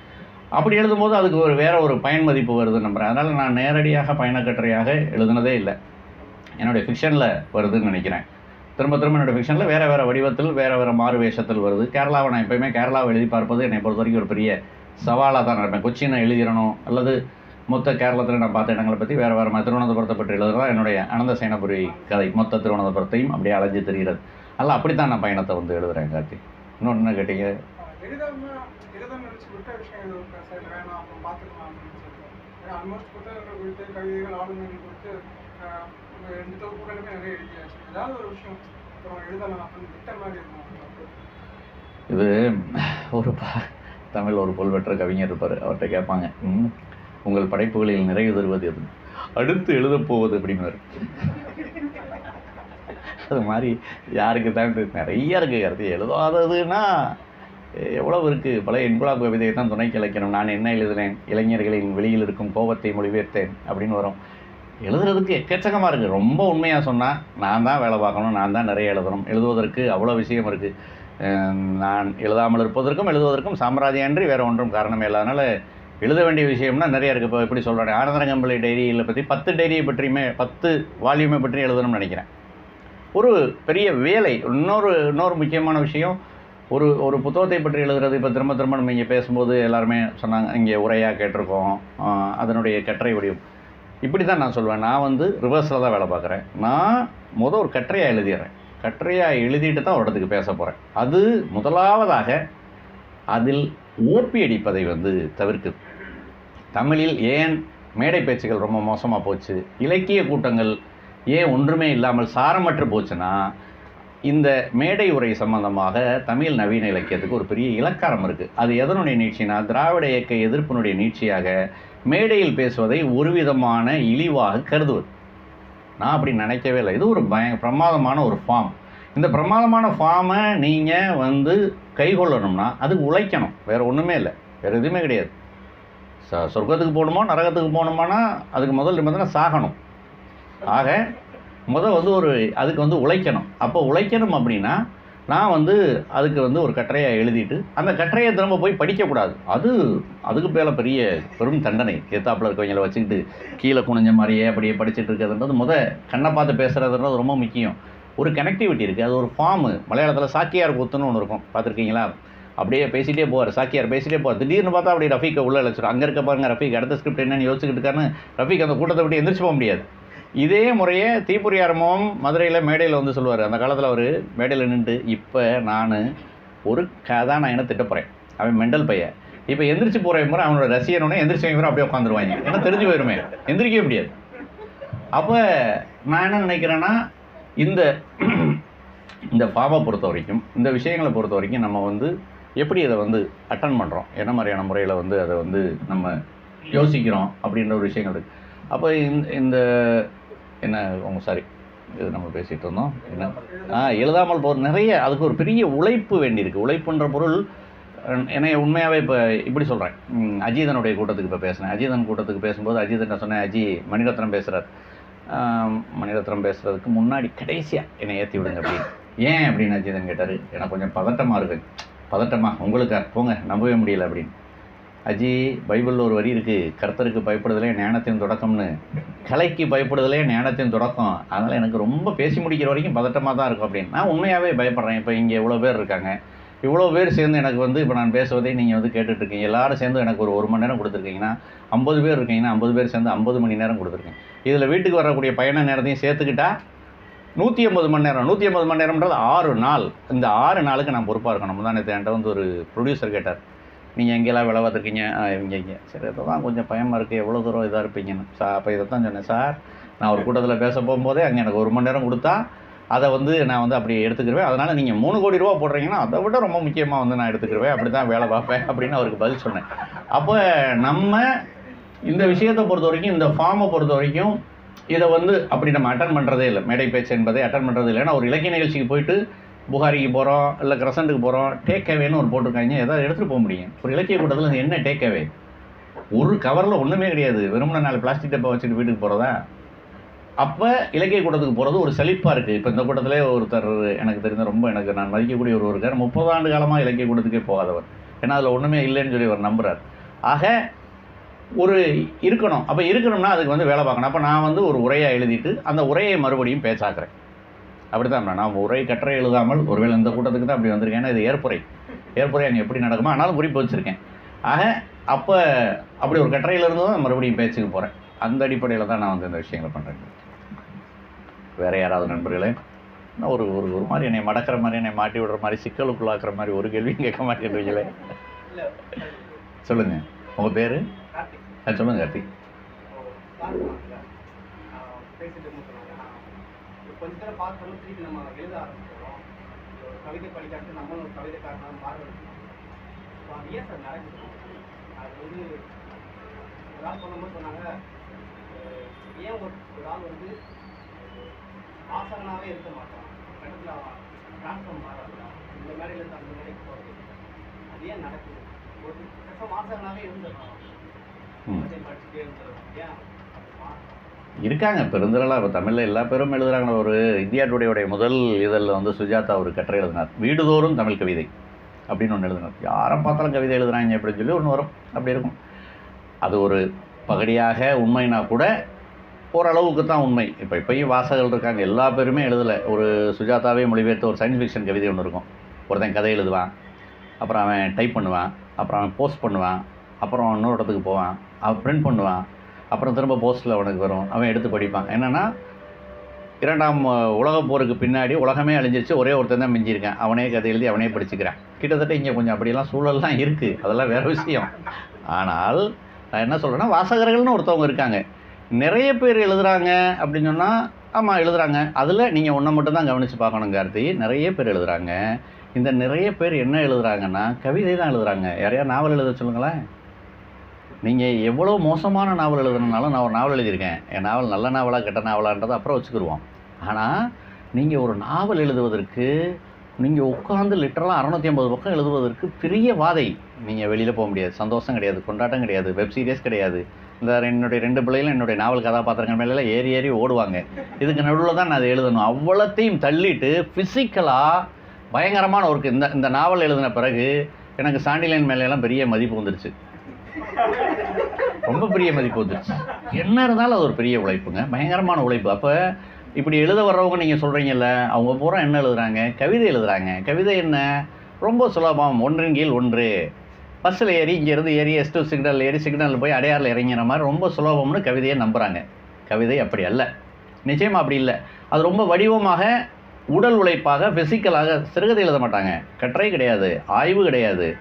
அப்படி எழுதும்போது அதுக்கு ஒரு வேற ஒரு பயன் மதிப்பு வருது நம்புகிறேன் அதனால் நான் நேரடியாக பயணக்கட்டுரையாக எழுதுனதே இல்லை. என்னுடைய ஃபிக்ஷனில் வருதுன்னு நினைக்கிறேன். திரும்ப திரும்ப என்னோட ஃபிக்ஷனில் வேறு வேறு வடிவத்தில் வேறு வேறு மாறு வேஷத்தில் வருது. கேரளாவை நான் எப்போயுமே கேரளாவை எழுதி பார்ப்பது என்னை பொறுத்த வரைக்கும் ஒரு பெரிய சவாலாக தான் நினைப்பேன் கொச்சினை எழுதிடணும் அல்லது மொத்த கேரளத்தில் நான் பார்த்த இடங்களை பற்றி வேறு வேறு திருவனந்தபுரத்தை பற்றி எழுதுறதா என்னுடைய அனந்த சேனபுரி கதை. மொத்த திருவனந்தபுரத்தையும் அப்படியே அலைஞ்சு தெரிகிறது அல்ல அப்படி தான் நான் பயணத்தை வந்து எழுதுகிறேன் கார்த்தி இன்னொன்று என்ன கேட்டீங்க? எழுதாம நினைச்சு விட்ட விஷயம் எதுவும் இருக்கா? சார் வேணாம் அப்புறம் பார்த்துக்கலாம் அப்படின்னு சொல்லிட்டு. ஏன்னா ஆல்மோஸ்ட் புத்தகங்கள் குறித்து கவிதைகள் ஆளுமைகள் குறித்து ரெண்டு தொகுப்புகளுமே நிறைய எழுதியாச்சு. ஏதாவது ஒரு விஷயம் அப்புறம் எழுதலாம் அப்படின்னு விட்ட மாதிரி இருக்கும் இது ஒரு ப- தமிழ் ஒரு புல்வெற்ற கவிஞர் இருப்பார். அவர்கிட்ட கேட்பாங்க உங்கள் படைப்புகளில் நிறைவு தருவது எது? அடுத்து எழுதப்போவது அப்படின்னாரு அது மாதிரி யாருக்கு தான் நிறைய இருக்குது கருத்து எழுதாததுன்னா எவ்வளவு இருக்குது பழைய இன்குலாப் கவிதையை தான் துணைக்கு கிளைக்கணும் நான் என்ன எழுதினேன் இளைஞர்களின் வெளியில் இருக்கும் கோபத்தை மொழிபெயர்த்தேன் அப்படின்னு வரும். எழுதுறதுக்கு எக்கச்சக்கமாக இருக்குது ரொம்ப உண்மையாக சொன்னால் நான் தான் வேலை பார்க்கணும். நான் தான் நிறைய எழுதணும். எழுதுவதற்கு அவ்வளோ விஷயம் இருக்குது நான் எழுதாமல் இருப்பதற்கும் எழுதுவதற்கும் சாம்ராஜ்யன்றி வேறு ஒன்றும் காரணமே இல்லை. அதனால் எழுத வேண்டிய விஷயம்னா நிறைய இருக்குது இப்போ எப்படி சொல்கிறேன் ஆனந்தரங்கம்பள்ளி டைரியில் பற்றி பத்து டைரியை பற்றியுமே பத்து வால்யூமை பற்றி எழுதணும்னு நினைக்கிறேன். ஒரு பெரிய வேலை இன்னொரு இன்னொரு முக்கியமான விஷயம் ஒரு ஒரு புத்தகத்தை பற்றி எழுதுறது இப்போ திரும்ப திரும்ப நம்ம இங்கே பேசும்போது எல்லாருமே சொன்னாங்க இங்கே உரையாக கேட்டிருக்கோம். அதனுடைய கட்டுரை வடிவம். இப்படி தான் நான் சொல்லுவேன் நான் வந்து ரிவர்ஸில் தான் வேலை பார்க்குறேன். நான் முதல் ஒரு கட்டுரையாக எழுதிடுறேன். கட்டுரையாக எழுதிட்டு தான் ஒரு இடத்துக்கு பேச போகிறேன் அது முதலாவதாக அதில் ஓப்பி அடிப்பதை வந்து தவிர்க்குது தமிழில் ஏன் மேடை பேச்சுகள் ரொம்ப மோசமாக போச்சு? இலக்கிய கூட்டங்கள் ஏன் ஒன்றுமே இல்லாமல் சாரமற்று போச்சுன்னா இந்த மேடை உரை சம்பந்தமாக தமிழ் நவீன இலக்கியத்துக்கு ஒரு பெரிய இலக்காரம் இருக்குது அது எதனுடைய நீட்சினா திராவிட இயக்க எதிர்ப்பினுடைய நீட்சியாக மேடையில் பேசுவதை ஒரு விதமான இழிவாக கருதுவது. நான் அப்படி நினைக்கவே இல்லை. இது ஒரு பய பிரமாதமான ஒரு ஃபார்ம் இந்த பிரமாதமான ஃபார்மை நீங்கள் வந்து கைகொள்ளணும்னா அதுக்கு உழைக்கணும். வேறு ஒன்றுமே இல்லை. வேறு எதுவுமே கிடையாது. ச சொர்க்கத்துக்கு போகணுமா நரகத்துக்கு போகணுமானா அதுக்கு முதல் நிபந்தனை சாகணும். ஆக முதல் வந்து ஒரு அதுக்கு வந்து உழைக்கணும். அப்போ உழைக்கணும் அப்படின்னா நான் வந்து அதுக்கு வந்து ஒரு கட்டுரையை எழுதிட்டு அந்த கட்டுரையை திரும்ப போய் படிக்கக்கூடாது. அது அதுக்கு மேலே பெரிய பெரும் தண்டனை. எத்தாப்பில் இருக்கவங்களை வச்சுக்கிட்டு கீழே குனிஞ்ச மாதிரியே அப்படியே படிச்சுட்டு இருக்கிறதுன்றது முத கண்ணை பார்த்து பேசுகிறதுன்றது ரொம்ப முக்கியம். ஒரு கனெக்டிவிட்டி இருக்குது அது ஒரு ஃபார்மு மலையாளத்தில் சாக்கியார் கூத்துன்னு ஒன்று இருக்கும். பார்த்துருக்கீங்களா? அப்படியே பேசிகிட்டே போவார். சாக்கியார் பேசிகிட்டே போவார். திடீர்னு பார்த்தா அப்படியே ரஃபீக்கை உள்ளே அழைச்சிடும் அங்கே இருக்க பாருங்க ரஃபீக் அடுத்த ஸ்கிரிப்ட் என்னன்னு யோசிச்சுக்கிட்டு இருக்காருன்னு ரஃபீக் அந்த கூட்டத்தை விட்டு எந்திரிச்சு போக முடியாது. இதே முறையே தீபுரியாரமும் மதுரையில் மேடையில் வந்து சொல்லுவார். அந்த காலத்தில் அவர் மேடையில் நின்று இப்போ நான் ஒரு கதாநாயகனை திட்ட போகிறேன் அவன் மெண்டல் பையன். இப்போ எந்திரிச்சு போகிற முறை அவனோட ரசிகனோடனே எந்திரிச்சு முறை அப்படியே உட்காந்துருவாங்க. ஏன்னா தெரிஞ்சு போயிருமே. எந்திரிக்கவே முடியாது. அப்போ நான் என்ன நினைக்கிறேன்னா இந்த <clears throat> இந்த பாபா பொறுத்த வரைக்கும் இந்த விஷயங்களை பொறுத்த வரைக்கும் நம்ம வந்து எப்படி அதை வந்து அட்டன் பண்ணுறோம் என்ன மாதிரியான முறையில் வந்து அதை வந்து நம்ம யோசிக்கிறோம் அப்படின்ற ஒரு விஷயங்கள் இருக்குது அப்போ இந்த இந்த என்ன உங்க சாரி இது நம்ம பேசிகிட்டு இருந்தோம். என்ன? ஆ எழுதாமல் போகிற நிறைய அதுக்கு ஒரு பெரிய உழைப்பு வேண்டியிருக்கு. உழைப்புன்ற பொருள் என்னைய உண்மையாகவே இப்போ இப்படி சொல்கிறேன் அஜீதனுடைய கூட்டத்துக்கு இப்போ பேசினேன். அஜீதன் கூட்டத்துக்கு பேசும்போது அஜீதன் நான் சொன்னேன் அஜி மணிரத்னம் பேசுகிறார் மணிரத்னம் பேசுகிறதுக்கு முன்னாடி கடைசியாக என்னை ஏற்றி விடுங்க அப்படின்னு. ஏன் அப்படின்னு அஜீதன் கேட்டார். எனக்கு கொஞ்சம் பதட்டமாக இருக்கு. பதட்டமாக உங்களுக்கா? போங்க நம்பவே முடியல அப்படின்னு. அஜி பைபிளில் ஒரு வரி இருக்குது கர்த்தருக்கு பயப்படுதலே ஞானத்தின் தொடக்கம்னு. கலைக்கு பயப்படுதலே ஞானத்தின் தொடக்கம். அதனால் எனக்கு ரொம்ப பேசி முடிக்கிற வரைக்கும் பதட்டமாக தான் இருக்கும் அப்படின்னு. நான் உண்மையாகவே பயப்படுறேன். இப்போ இங்கே இவ்வளோ பேர் இருக்காங்க. இவ்வளோ பேர் சேர்ந்து எனக்கு வந்து இப்போ நான் பேசுவதை நீங்கள் வந்து கேட்டுட்டு இருக்கீங்க சேர்ந்து எனக்கு ஒரு ஒரு மணி நேரம் கொடுத்துருக்கீங்கன்னா ஐம்பது பேர் இருக்கீங்கன்னா ஐம்பது பேர் சேர்ந்து ஐம்பது மணி நேரம் கொடுத்துருக்கேன். இதில் வீட்டுக்கு வரக்கூடிய பயண நேரத்தையும் சேர்த்துக்கிட்டா நூற்றி ஐம்பது மணி நேரம் நூற்றி ஐம்பது மணி நேரம்ன்றது ஆறு நாள். இந்த ஆறு நாளுக்கு நான் பொறுப்பாக இருக்கணும். தான் நேற்று என்கிட்ட வந்து ஒரு ப்ரொடியூசர் கேட்டார். நீங்கள் எங்கெல்லாம் விலை பார்த்துருக்கீங்க? ஆ, இங்கே இங்கே. சரி தான் கொஞ்சம் பயமாக இருக்குது எவ்வளோ தூரம் இதாக இருப்பீங்கன்னு. சார் அப்போ இதை தான் சொன்னேன் சார் நான் ஒரு கூட்டத்தில் பேச போகும்போதே அங்கே எனக்கு ஒரு மணி நேரம் கொடுத்தா அதை வந்து நான் வந்து அப்படி எடுத்துக்கிருவேன். அதனால் நீங்கள் மூணு கோடி ரூபா போடுறீங்கன்னா அதை விட ரொம்ப முக்கியமாக வந்து நான் எடுத்துக்கிருவேன். அப்படி தான் வேலை பார்ப்பேன் அப்படின்னு அவருக்கு பதில் சொன்னேன். அப்போ நம்ம இந்த விஷயத்தை பொறுத்த வரைக்கும் இந்த ஃபார்மை பொறுத்த வரைக்கும் இதை வந்து அப்படி நம்ம அட்டன் பண்ணுறதே இல்லை. மேடை பேச்சு என்பதை அட்டன் பண்ணுறது இல்லை. ஏன்னா ஒரு இலக்கிய நிகழ்ச்சிக்கு போயிட்டு புகாரிக்கு போகிறோம் இல்லை கிரசண்ட்டுக்கு போகிறோம் டேக் அவேன்னு ஒரு போட்டிருக்காங்க. ஏதாவது எடுத்துகிட்டு போக முடியும். ஒரு இலக்கிய கூட்டத்தில் என்ன டேக் அவே ஒரு கவரில் ஒன்றுமே கிடையாது. வெறுமனை நாலு பிளாஸ்டிக் டப்பா வச்சுட்டு வீட்டுக்கு போகிறதா அப்போ இலக்கிய கூட்டத்துக்கு போகிறது ஒரு செழிப்பாக இருக்குது இப்போ இந்த கூட்டத்திலே ஒருத்தர் எனக்கு தெரிஞ்ச ரொம்ப எனக்கு நான் மதிக்கக்கூடிய ஒரு இருக்கார். முப்பது ஆண்டு காலமாக இலக்கிய கூட்டத்துக்கே போகாதவர். ஏன்னா அதில் ஒன்றுமே இல்லைன்னு சொல்லி அவர் நம்புகிறார் ஆக ஒரு இருக்கணும். அப்போ இருக்கணும்னா அதுக்கு வந்து வேலை பார்க்கணும். அப்போ நான் வந்து ஒரு உரையை எழுதிட்டு அந்த உரையை மறுபடியும் பேச்சாக்குறேன் அப்படி தான் நான் உரை கட்டுரை எழுதாமல் ஒருவேளை இந்த கூட்டத்துக்கு தான் அப்படி வந்திருக்கேன். ஏன்னா இது ஏற்புரை. ஏற்புரை அங்கே எப்படி நடக்குமோ ஆனாலும் குறிப்பு வச்சுருக்கேன். ஆக அப்போ அப்படி ஒரு கட்டுரையிலிருந்து தான் மறுபடியும் பேச்சுக்கு போகிறேன் அந்த அடிப்படையில் தான் நான் வந்து இந்த விஷயங்களை பண்ணுறேன் வேற யாராவது நண்பர்களே நான் ஒரு ஒரு ஒரு மாதிரி என்னை மடக்கிற மாதிரி என்னை மாட்டி விடுற மாதிரி சிக்கலுக்குள்ளாக்குற மாதிரி ஒரு கேள்வியும் கேட்க மாட்டேன்றீங்களே இல்ல சொல்லுங்க. உங்க பேரு? கார்த்திக். ஆ, சொல்லுங்க கார்த்திக். கொஞ்ச நேரம் பார்த்தாலும் திருப்பி நம்ம எழுத ஆரம்பிச்சிடுறோம். ஒரு கவிதை படிக்காட்டு நம்மளும் ஒரு கவிதைக்காரனாக மாற ஸோ அது ஏன் சார் நடக்குது? அது வந்து ஒரு ஆள் சொல்லும்போது சொன்னாங்க ஏன் ஒரு ஒரு ஆள் வந்து ஆசகனாகவே இருக்க மாட்டான்? கட்டத்தில் டிரான்ஸ்ஃபார்ம் மாறாது இந்த மேடையிலேருந்து அந்த மேடைக்கு போகிறது அது ஏன் நடக்குது? ஒரு கஷ்டம் ஆசகனாகவே இருந்துடலாம். படிச்சுட்டே இருந்துடலாம். ஏன் இருக்காங்க பெருந்திரளாக இப்போ தமிழில் எல்லா பேரும் எழுதுகிறாங்க ஒரு இந்தியா டுடேயுடைய முதல் இதழில் வந்து சுஜாதா ஒரு கட்டுரை எழுதினார். வீடுதோறும் தமிழ் கவிதை அப்படின்னு ஒன்று எழுதினார். யாரை பார்த்தாலும் கவிதை எழுதுறாங்க அப்படின்னு சொல்லி ஒன்று வரும். அப்படி இருக்கும். அது ஒரு பகடியாக உண்மைனா கூட ஓரளவுக்கு தான் உண்மை. இப்போ இப்பயும் வாசகர்கள் இருக்காங்க. எல்லா பேருமே எழுதலை. ஒரு சுஜாதாவே மொழிபெயர்த்து ஒரு சயின்ஸ் ஃபிக்ஷன் கவிதை ஒன்று இருக்கும். ஒருத்தன் கதை எழுதுவான் அப்புறம் அவன் டைப் பண்ணுவான் அப்புறம் அவன் போஸ்ட் பண்ணுவான் அப்புறம் இன்னொரு இடத்துக்கு போவான் அவன் பிரிண்ட் பண்ணுவான் அப்புறம் திரும்ப போஸ்ட்டில் அவனுக்கு வரும். அவன் எடுத்து படிப்பான். என்னென்னா இரண்டாம் உலகப் போருக்கு பின்னாடி உலகமே அழிஞ்சிருச்சு. ஒரே ஒருத்தன் தான் மிஞ்சிருக்கேன் அவனே கதை எழுதி அவனே படிச்சுக்கிறான். கிட்டத்தட்ட இங்கே கொஞ்சம் அப்படியெல்லாம் சூழல்லாம் இருக்குது அதெல்லாம் வேறு விஷயம். ஆனால் நான் என்ன சொல்கிறேன்னா வாசகர்கள்னு ஒருத்தவங்க இருக்காங்க. நிறைய பேர் எழுதுகிறாங்க அப்படின்னு சொன்னால் ஆமாம் எழுதுறாங்க. அதில் நீங்கள் ஒன்றை மட்டும் தான் கவனித்து பார்க்கணும் கார்த்தி. நிறைய பேர் எழுதுகிறாங்க இந்த நிறைய பேர் என்ன எழுதுறாங்கன்னா கவிதை தான் எழுதுறாங்க. யாரையா நாவல் எழுத சொல்லுங்களேன். நீங்கள் எவ்வளோ மோசமான நாவல் எழுதுனாலும் நான் ஒரு நாவல் எழுதியிருக்கேன். என் நாவல் நல்ல நாவலாக கெட்ட நாவலான்றதை அப்புறம் வச்சுக்கிடுவோம் ஆனால் நீங்கள் ஒரு நாவல் எழுதுவதற்கு நீங்கள் உட்காந்து லிட்டரலாக அறநூற்றி ஐம்பது பக்கம் எழுதுவதற்கு பெரிய வாதை. நீங்கள் வெளியில் போக முடியாது. சந்தோஷம் கிடையாது. கொண்டாட்டம் கிடையாது. வெப் சீரியஸ் கிடையாது. இந்த என்னுடைய ரெண்டு பிள்ளைகளும் என்னுடைய நாவல் கதாபாத்திரங்கள் மேலே ஏறி ஏறி ஓடுவாங்க. இதுக்கு நடுவில் தான் நான் அதை எழுதணும். அவ்வளோத்தையும் தள்ளிட்டு ஃபிசிக்கலாக பயங்கரமான ஒர்க்கு இந்த இந்த நாவல் எழுதின பிறகு எனக்கு சாண்டிலைன் மேலெல்லாம் பெரிய மதிப்பு வந்துருச்சு. ரொம்ப பெரிய மதிப்பு வந்துருச்சு. என்ன இருந்தாலும் அது ஒரு பெரிய உழைப்புங்க. பயங்கரமான உழைப்பு. அப்போ இப்படி எழுத வர்றவங்க நீங்கள் சொல்கிறீங்கல்ல அவங்க பூரா என்ன எழுதுகிறாங்க கவிதை எழுதுறாங்க. கவிதை என்ன? ரொம்ப சுலபம். ஒன்றின் கீழ் ஒன்று. பஸ்ஸில் ஏறி இங்கேருந்து ஏறி எஸ் டூ சிக்னல் ஏறி சிக்னலில் போய் அடையாறில் இறங்கிற மாதிரி ரொம்ப சுலபம்னு கவிதையை நம்புகிறாங்க கவிதை அப்படி அல்ல. நிச்சயமாக அப்படி இல்லை. அது ரொம்ப வடிவமாக உடல் உழைப்பாக ஃபிசிக்கலாக சிறுகதை எழுத மாட்டாங்க. கட்டுரை கிடையாது. ஆய்வு கிடையாது.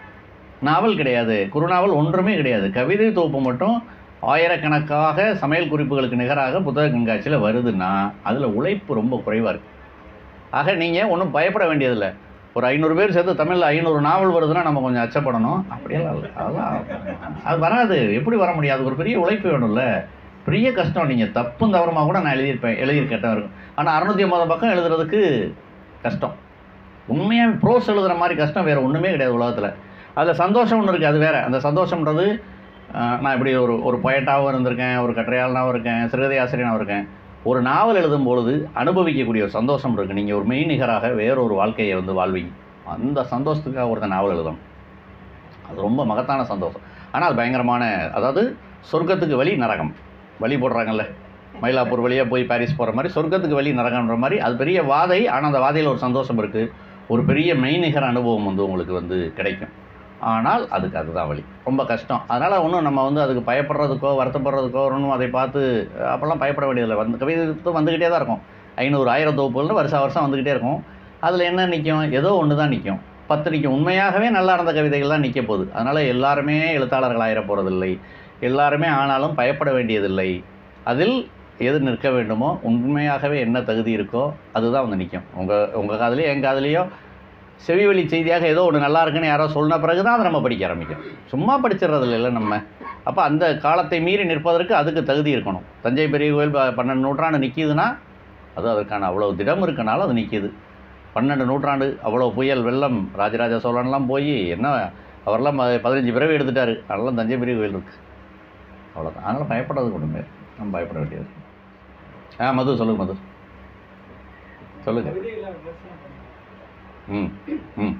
நாவல் கிடையாது. குறுநாவல் ஒன்றுமே கிடையாது. கவிதை தொகுப்பு மட்டும் ஆயிரக்கணக்காக சமையல் குறிப்புகளுக்கு நிகராக புத்தக கண்காட்சியில் வருதுன்னா அதில் உழைப்பு ரொம்ப குறைவாக இருக்குது ஆக நீங்கள் ஒன்றும் பயப்பட வேண்டியதில்லை. ஒரு ஐநூறு பேர் சேர்த்து தமிழில் ஐநூறு நாவல் வருதுன்னா நம்ம கொஞ்சம் அச்சப்படணும். அப்படியெல்லாம் அதெல்லாம் அது வராது. எப்படி வர முடியாது அது ஒரு பெரிய உழைப்பு வேணும்ல. பெரிய கஷ்டம். நீங்கள் தப்பும் தவறுமா கூட நான் எழுதியிருப்பேன். எழுதியிருக்கேன் இருக்கும் ஆனால் அறநூற்றி ஐம்பது பக்கம் எழுதுறதுக்கு கஷ்டம். உண்மையாக ப்ரோஸ் எழுதுகிற மாதிரி கஷ்டம் வேறு ஒன்றுமே கிடையாது உலகத்தில். அதில் சந்தோஷம் ஒன்று இருக்குது அது வேறு. அந்த சந்தோஷம்ன்றது நான் இப்படி ஒரு ஒரு பொயட்டாகவும் இருந்திருக்கேன் ஒரு கட்டுரையாளனாகவும் இருக்கேன் சிறுகதை ஆசிரியனாகவும் இருக்கேன். ஒரு நாவல் எழுதும் பொழுது அனுபவிக்கக்கூடிய ஒரு சந்தோஷம் இருக்குது நீங்கள் ஒரு மெய்நிகராக வேறொரு வாழ்க்கையை வந்து வாழ்வீங்க. அந்த சந்தோஷத்துக்காக ஒருத்தன் நாவல் எழுதணும். அது ரொம்ப மகத்தான சந்தோஷம். ஆனால் அது பயங்கரமான அதாவது சொர்க்கத்துக்கு வழி நரகம். வழி போடுறாங்கல்ல. மயிலாப்பூர் வழியாக போய் பாரிஸ் போகிற மாதிரி சொர்க்கத்துக்கு வழி நரகம்ன்ற மாதிரி அது பெரிய வாதை ஆனால் அந்த வாதையில் ஒரு சந்தோஷம் இருக்குது ஒரு பெரிய மெய்நிகர் அனுபவம் வந்து உங்களுக்கு வந்து கிடைக்கும். ஆனால் அதுக்கு அதுதான் வழி. ரொம்ப கஷ்டம். அதனால் ஒன்றும் நம்ம வந்து அதுக்கு பயப்படுறதுக்கோ வருத்தப்படுறதுக்கோ ஒன்றும் அதை பார்த்து அப்போல்லாம் பயப்பட வேண்டியதில்லை. வந்து கவிதை வந்துக்கிட்டே தான் இருக்கும். ஐநூறு ஆயிரம் தொகுப்புகள்னு வருஷம் வருஷம் வந்துக்கிட்டே இருக்கும். அதில் என்ன நிற்கும் ஏதோ ஒன்று தான் நிற்கும் பத்து நிற்கும் உண்மையாகவே நல்லா இருந்த கவிதைகள்லாம் நிற்க போகுது. அதனால் எல்லாருமே எழுத்தாளர்கள் ஆயிட போகிறதில்லை எல்லாருமே ஆனாலும் பயப்பட வேண்டியதில்லை. அதில் எது நிற்க வேண்டுமோ உண்மையாகவே என்ன தகுதி இருக்கோ அதுதான் வந்து நிற்கும் உங்கள் உங்கள் காதலையோ என் காதலையோ செவிவழி செய்தியாக ஏதோ ஒன்று நல்லா இருக்குன்னு யாரோ சொன்ன பிறகு தான் அதை நம்ம படிக்க ஆரம்பிக்கும் சும்மா படிச்சிடறதில்ல இல்லை நம்ம. அப்போ அந்த காலத்தை மீறி நிற்பதற்கு அதுக்கு தகுதி இருக்கணும். தஞ்சை பெரிய கோயில் பன்னெண்டு நூற்றாண்டு நிற்கிதுன்னா அது அதற்கான அவ்வளோ திடம் இருக்கனால அது நிற்கிது பன்னெண்டு நூற்றாண்டு அவ்வளோ புயல் வெள்ளம் ராஜராஜ சோழன்லாம் போய் என்ன அவரெல்லாம் பதினஞ்சு பிறவி எடுத்துட்டார். அதெல்லாம் தஞ்சை பெரிய கோயில் இருக்குது அவ்வளோதான் அதனால் பயப்படுறதுக்கு ஒன்றுமே நம்ம பயப்பட வேண்டியது ஆ மது சொல்லுங்கள் மது. சொல்லுங்கள் ம் ம்.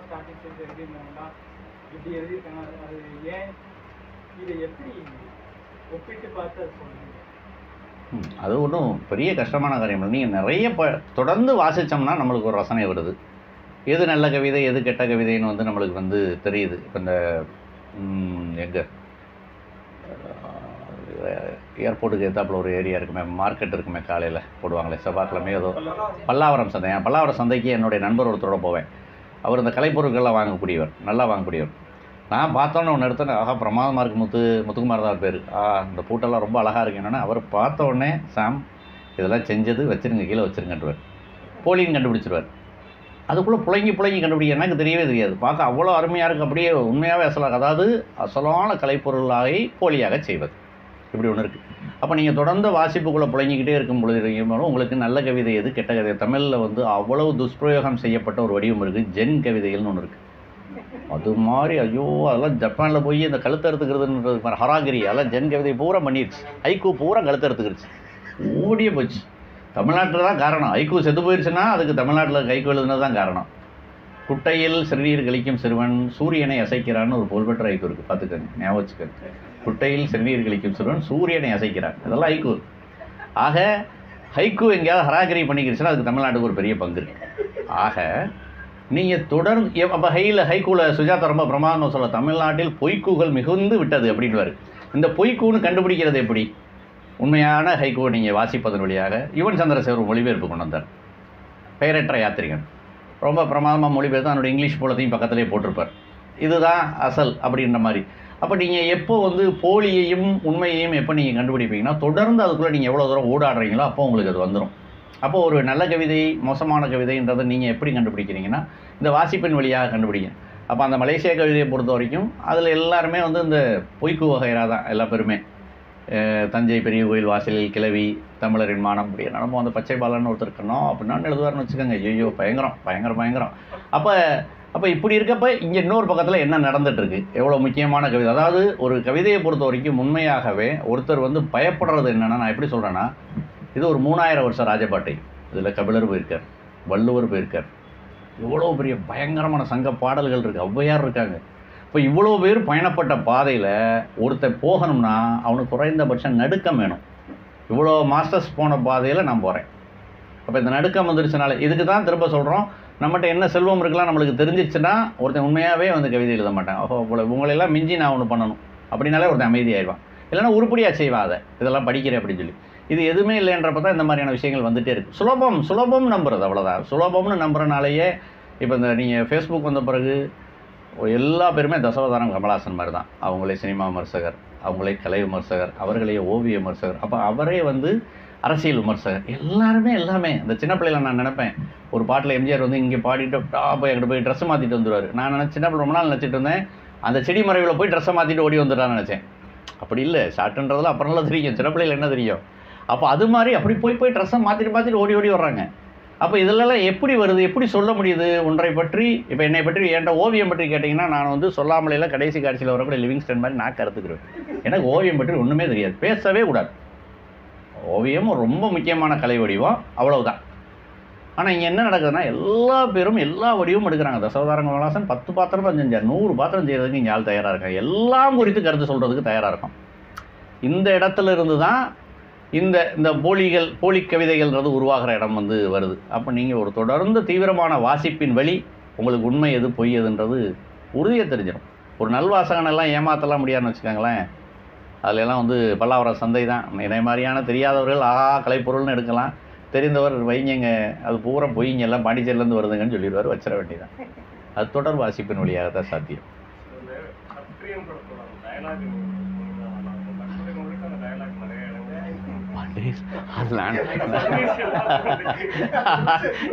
ஸ்டார்டிங் ஸ்டேஜ் இப்படி எழுதியிருக்காங்க ஏன் இதை எப்படி ஒப்பிட்டு பார்த்து சொல்லுங்க அது ஒன்றும் பெரிய கஷ்டமான காரியம் இல்லை நீங்கள் நிறைய ப தொடர்ந்து வாசித்தோம்னா நம்மளுக்கு ஒரு ரசனை வருது. எது நல்ல கவிதை எது கெட்ட கவிதைன்னு வந்து நம்மளுக்கு வந்து தெரியுது. இப்போ இந்த எங்கே? ஏர்போர்ட்டுக்கு எத்தாப்புல ஒரு ஏரியா இருக்குமே மார்க்கெட் இருக்குமே காலையில் போடுவாங்களே. செவ்வாய்க்கிழமை ஏதோ பல்லாவரம் சந்தை. என் பல்லாவரம் சந்தைக்கு என்னுடைய நண்பர் ஒருத்தரோட போவேன். அவர் இந்த கலைப்பொருட்கள்லாம் வாங்கக்கூடியவர். நல்லா வாங்கக்கூடியவர். நான் பார்த்தோன்னே ஒன்று எடுத்தேன் ஆஹா பிரமாதமாக இருக்கு முத்து முத்துக்குமார் தான் பேர். ஆ இந்த பூட்டெல்லாம் ரொம்ப அழகாக இருக்கு. என்னென்னா அவர் பார்த்த உடனே சாம் இதெல்லாம் செஞ்சது வச்சுருங்க கீழே வச்சுருங்கன்றவர். போலின்னு கண்டுபிடிச்சிருவார். அதுக்குள்ளே புழங்கி புழங்கி கண்டுபிடிக்க எனக்கு தெரியவே தெரியாது. பார்க்க அவ்வளோ அருமையாக இருக்குது அப்படியே உண்மையாகவே அசலாக அதாவது அசலான கலைப்பொருளாகி போலியாக செய்வது. இப்படி ஒன்று இருக்குது அப்போ நீங்கள் தொடர்ந்து வாசிப்புக்குள்ளே புழங்கிக்கிட்டே இருக்கும் பொழுது உங்களுக்கு நல்ல கவிதை எது கெட்ட கவிதை? தமிழில் வந்து அவ்வளவு துஷ்பிரயோகம் செய்யப்பட்ட ஒரு வடிவம் இருக்குது ஜென் கவிதைகள்னு ஒன்று இருக்குது அது மாதிரி ஐயோ அதெல்லாம் ஜப்பானில் போய் இந்த கழுத்து அறுத்துக்கிறதுன்றது ஹராகிரி. அதெல்லாம் ஜென் கவிதை பூரா பண்ணிடுச்சு ஐக்கூ பூரா கழுத்து அறுத்துக்கிடுச்சு ஓடியே போச்சு. தமிழ்நாட்டில் தான் காரணம். ஐக்கூ செத்து போயிடுச்சுன்னா அதுக்கு தமிழ்நாட்டில் கைக்கு எழுதுனது தான் காரணம். குட்டையில் சிறுநீர் கழிக்கும் சிறுவன் சூரியனை அசைக்கிறான்னு ஒரு புகழ்பெற்ற ஐக்கூ இருக்குது பார்த்துக்கங்க. ஞாபகம் வச்சுக்கோங்க. குட்டையில் செவ்வீர் கழிக்கும் சிறுவன் சூரியனை அசைக்கிறான் இதெல்லாம் ஐக்கூ ஆக ஹைக்கூ எங்கேயாவது ஹராகிரி பண்ணிக்கிடுச்சுன்னா அதுக்கு தமிழ்நாட்டுக்கு ஒரு பெரிய பங்கு இருக்கு. ஆக நீங்கள் தொடர்ந்து அப்போ ஹையில் ஹைக்கூவில் சுஜாதா ரொம்ப பிரமாதம் சொல்ல தமிழ்நாட்டில் பொய்க்கூகள் மிகுந்து விட்டது அப்படின்வார் இந்த பொய்க்கூன்னு கண்டுபிடிக்கிறது எப்படி? உண்மையான ஹைக்கூவை நீங்கள் வாசிப்பதன் வழியாக யுவன் சந்திரசேகர் மொழிபெயர்ப்பு கொண்டு வந்தார். பெயரற்ற யாத்திரிகன். ரொம்ப பிரமாதமாக மொழிபெயர்த்து அவனுடைய இங்கிலீஷ் புலத்தையும் பக்கத்திலே போட்டிருப்பார். இதுதான் அசல் அப்படின்ற மாதிரி. அப்போ நீங்கள் எப்போ வந்து போலியையும் உண்மையையும் எப்போ நீங்கள் கண்டுபிடிப்பீங்கன்னா தொடர்ந்து அதுக்குள்ளே நீங்கள் எவ்வளோ தூரம் ஊடாடுறீங்களோ அப்போ உங்களுக்கு அது வந்துடும் அப்போ ஒரு நல்ல கவிதை மோசமான கவிதைன்றதை நீங்கள் எப்படி கண்டுபிடிக்கிறீங்கன்னா இந்த வாசிப்பின் வழியாக கண்டுபிடிங்க. அப்போ அந்த மலேசிய கவிதையை பொறுத்த வரைக்கும் அதில் எல்லாருமே வந்து இந்த பொய்க்கு வகைராக தான் எல்லா பேருமே. தஞ்சை பெரிய கோயில் வாசலில் கிளவி தமிழரின் மானம் அப்படி நம்ம அந்த பச்சை பாலன்னு ஒருத்தர் இருக்கணும் அப்படின்னா எழுதுவார்னு வச்சுக்கோங்க. ஐயோ பயங்கரம் பயங்கரம் பயங்கரம். அப்போ அப்போ இப்படி இருக்கப்ப இங்கே இன்னொரு பக்கத்தில் என்ன நடந்துட்டு எவ்வளோ முக்கியமான கவிதை. அதாவது ஒரு கவிதையை பொறுத்த வரைக்கும் உண்மையாகவே ஒருத்தர் வந்து பயப்படுறது என்னென்னா நான் எப்படி சொல்கிறேன்னா இது ஒரு மூணாயிரம் வருஷம் ராஜபாட்டை. இதில் கபிலர் போயிருக்கார் வள்ளுவர் போயிருக்கார். இவ்வளோ பெரிய பயங்கரமான சங்க பாடல்கள் இருக்குது ஔவையார் இருக்காங்க. இப்போ இவ்வளோ பேர் பயணப்பட்ட பாதையில் ஒருத்தன் போகணும்னா அவனுக்கு குறைந்தபட்சம் நடுக்கம் வேணும். இவ்வளோ மாஸ்டர்ஸ் போன பாதையில் நான் போகிறேன் அப்போ இந்த நடுக்கம் வந்துருச்சுனால இதுக்கு தான் திரும்ப சொல்கிறோம் நம்மகிட்ட என்ன செல்வம் இருக்கலாம் நம்மளுக்கு தெரிஞ்சிச்சுன்னா ஒருத்தன் உண்மையாகவே வந்து கவிதை எழுத மாட்டான். ஓஹோ உங்களை உங்களையெல்லாம் மிஞ்சி நான் ஒன்று பண்ணணும். அப்படின்னாலே ஒருத்தன் அமைதியாயிடுவான். இல்லைன்னா உருப்படியாக செய்வான் அதை இதெல்லாம் படிக்கிறேன் அப்படின்னு சொல்லி. இது எதுவுமே இல்லைன்றப்ப தான் இந்த மாதிரியான விஷயங்கள் வந்துகிட்டே இருக்குது சுலபம் சுலபம் நம்புறது அவ்வளோதான் சுலபம்னு நம்புறனாலேயே இப்போ இந்த நீங்கள் ஃபேஸ்புக் வந்த பிறகு எல்லா பேருமே தசவதாரம் கமலாசன் மாதிரி தான் அவங்களே சினிமா விமர்சகர் அவங்களே கலை விமர்சகர் அவர்களே ஓவிய விமர்சகர். அப்போ அவரே வந்து அரசியல் விமர்சகர். எல்லாருமே எல்லாமே. இந்த சின்ன பிள்ளையில நான் நினைப்பேன் ஒரு பாட்டில் எம்ஜிஆர் வந்து இங்கே பாடிட்டு போய் அங்கிட்டு போய் ட்ரெஸ் மாற்றிட்டு வந்துடுவார் நான் நினச்ச சின்ன பிள்ளை ரொம்ப நாள் நினச்சிட்டு இருந்தேன். அந்த செடி மறைவில் போய் ட்ரெஸ்ஸை மாற்றிட்டு ஓடி வந்துட்டான்னு நினச்சேன். அப்படி இல்லை. ஷார்ட்டுன்றதுல அப்புறம்லாம் தெரியும். சின்ன பிள்ளையில என்ன தெரியும்? அப்போ அது மாதிரி அப்படி போய் போய் ட்ரெஸ்ஸை மாற்றிட்டு மாற்றிட்டு ஓடி ஓடி வர்றாங்க. அப்போ இதிலெல்லாம் எப்படி வருது? எப்படி சொல்ல முடியுது? ஒன்றை பற்றி இப்போ என்னை பற்றி என்கிட்ட ஓவியம் பற்றி கேட்டிங்கன்னா நான் வந்து சொல்லாமலேலாம் கடைசி காட்சியில் வரக்கூடிய லிவிங்ஸ்டன் மாதிரி நான் கருத்துக்கிறேன். எனக்கு ஓவியம் பற்றி ஒன்றுமே தெரியாது. பேசவே கூடாது. ஓவியம் ரொம்ப முக்கியமான கலை வடிவம் அவ்வளவுதான். ஆனால் இங்கே என்ன நடக்குதுன்னா எல்லா பேரும் எல்லா வடிவமும் எடுக்கிறாங்க. தசவதாரங்க கமலாசன் பத்து பாத்திரம் தான் செஞ்சார். நூறு பாத்திரம் செய்கிறதுக்கு இங்கே ஆள் தயாராக இருக்காங்க. எல்லாம் குறித்து கருத்து சொல்கிறதுக்கு தயாராக இருக்கும். இந்த இடத்துல இருந்து தான் இந்த இந்த போலிகள் போலி கவிதைகள்ன்றது உருவாகிற இடம் வந்து வருது. அப்போ நீங்கள் ஒரு தொடர்ந்து தீவிரமான வாசிப்பின் வழி உங்களுக்கு உண்மை எது பொய் எதுன்றது உறுதியாக தெரிஞ்சிடும் ஒரு நல்வாசகனெல்லாம் ஏமாற்றலாம் முடியாதுன்னு வச்சுக்கோங்களேன். அதுல எல்லாம் வந்து பல்லாவரம் சந்தை தான். இதே மாதிரியான தெரியாதவர்கள் ஆஹா கலைப்பொருள்னு எடுக்கலாம். தெரிந்தவர் வைங்கங்க. அது பூரா பொய்ங்க. எல்லாம் பாண்டிச்சேரிலேருந்து வருதுங்கன்னு சொல்லிடுவார். வச்சிட வேண்டியதான் அது தொடர் வாசிப்பின் வழியாக தான் சாத்தியம்.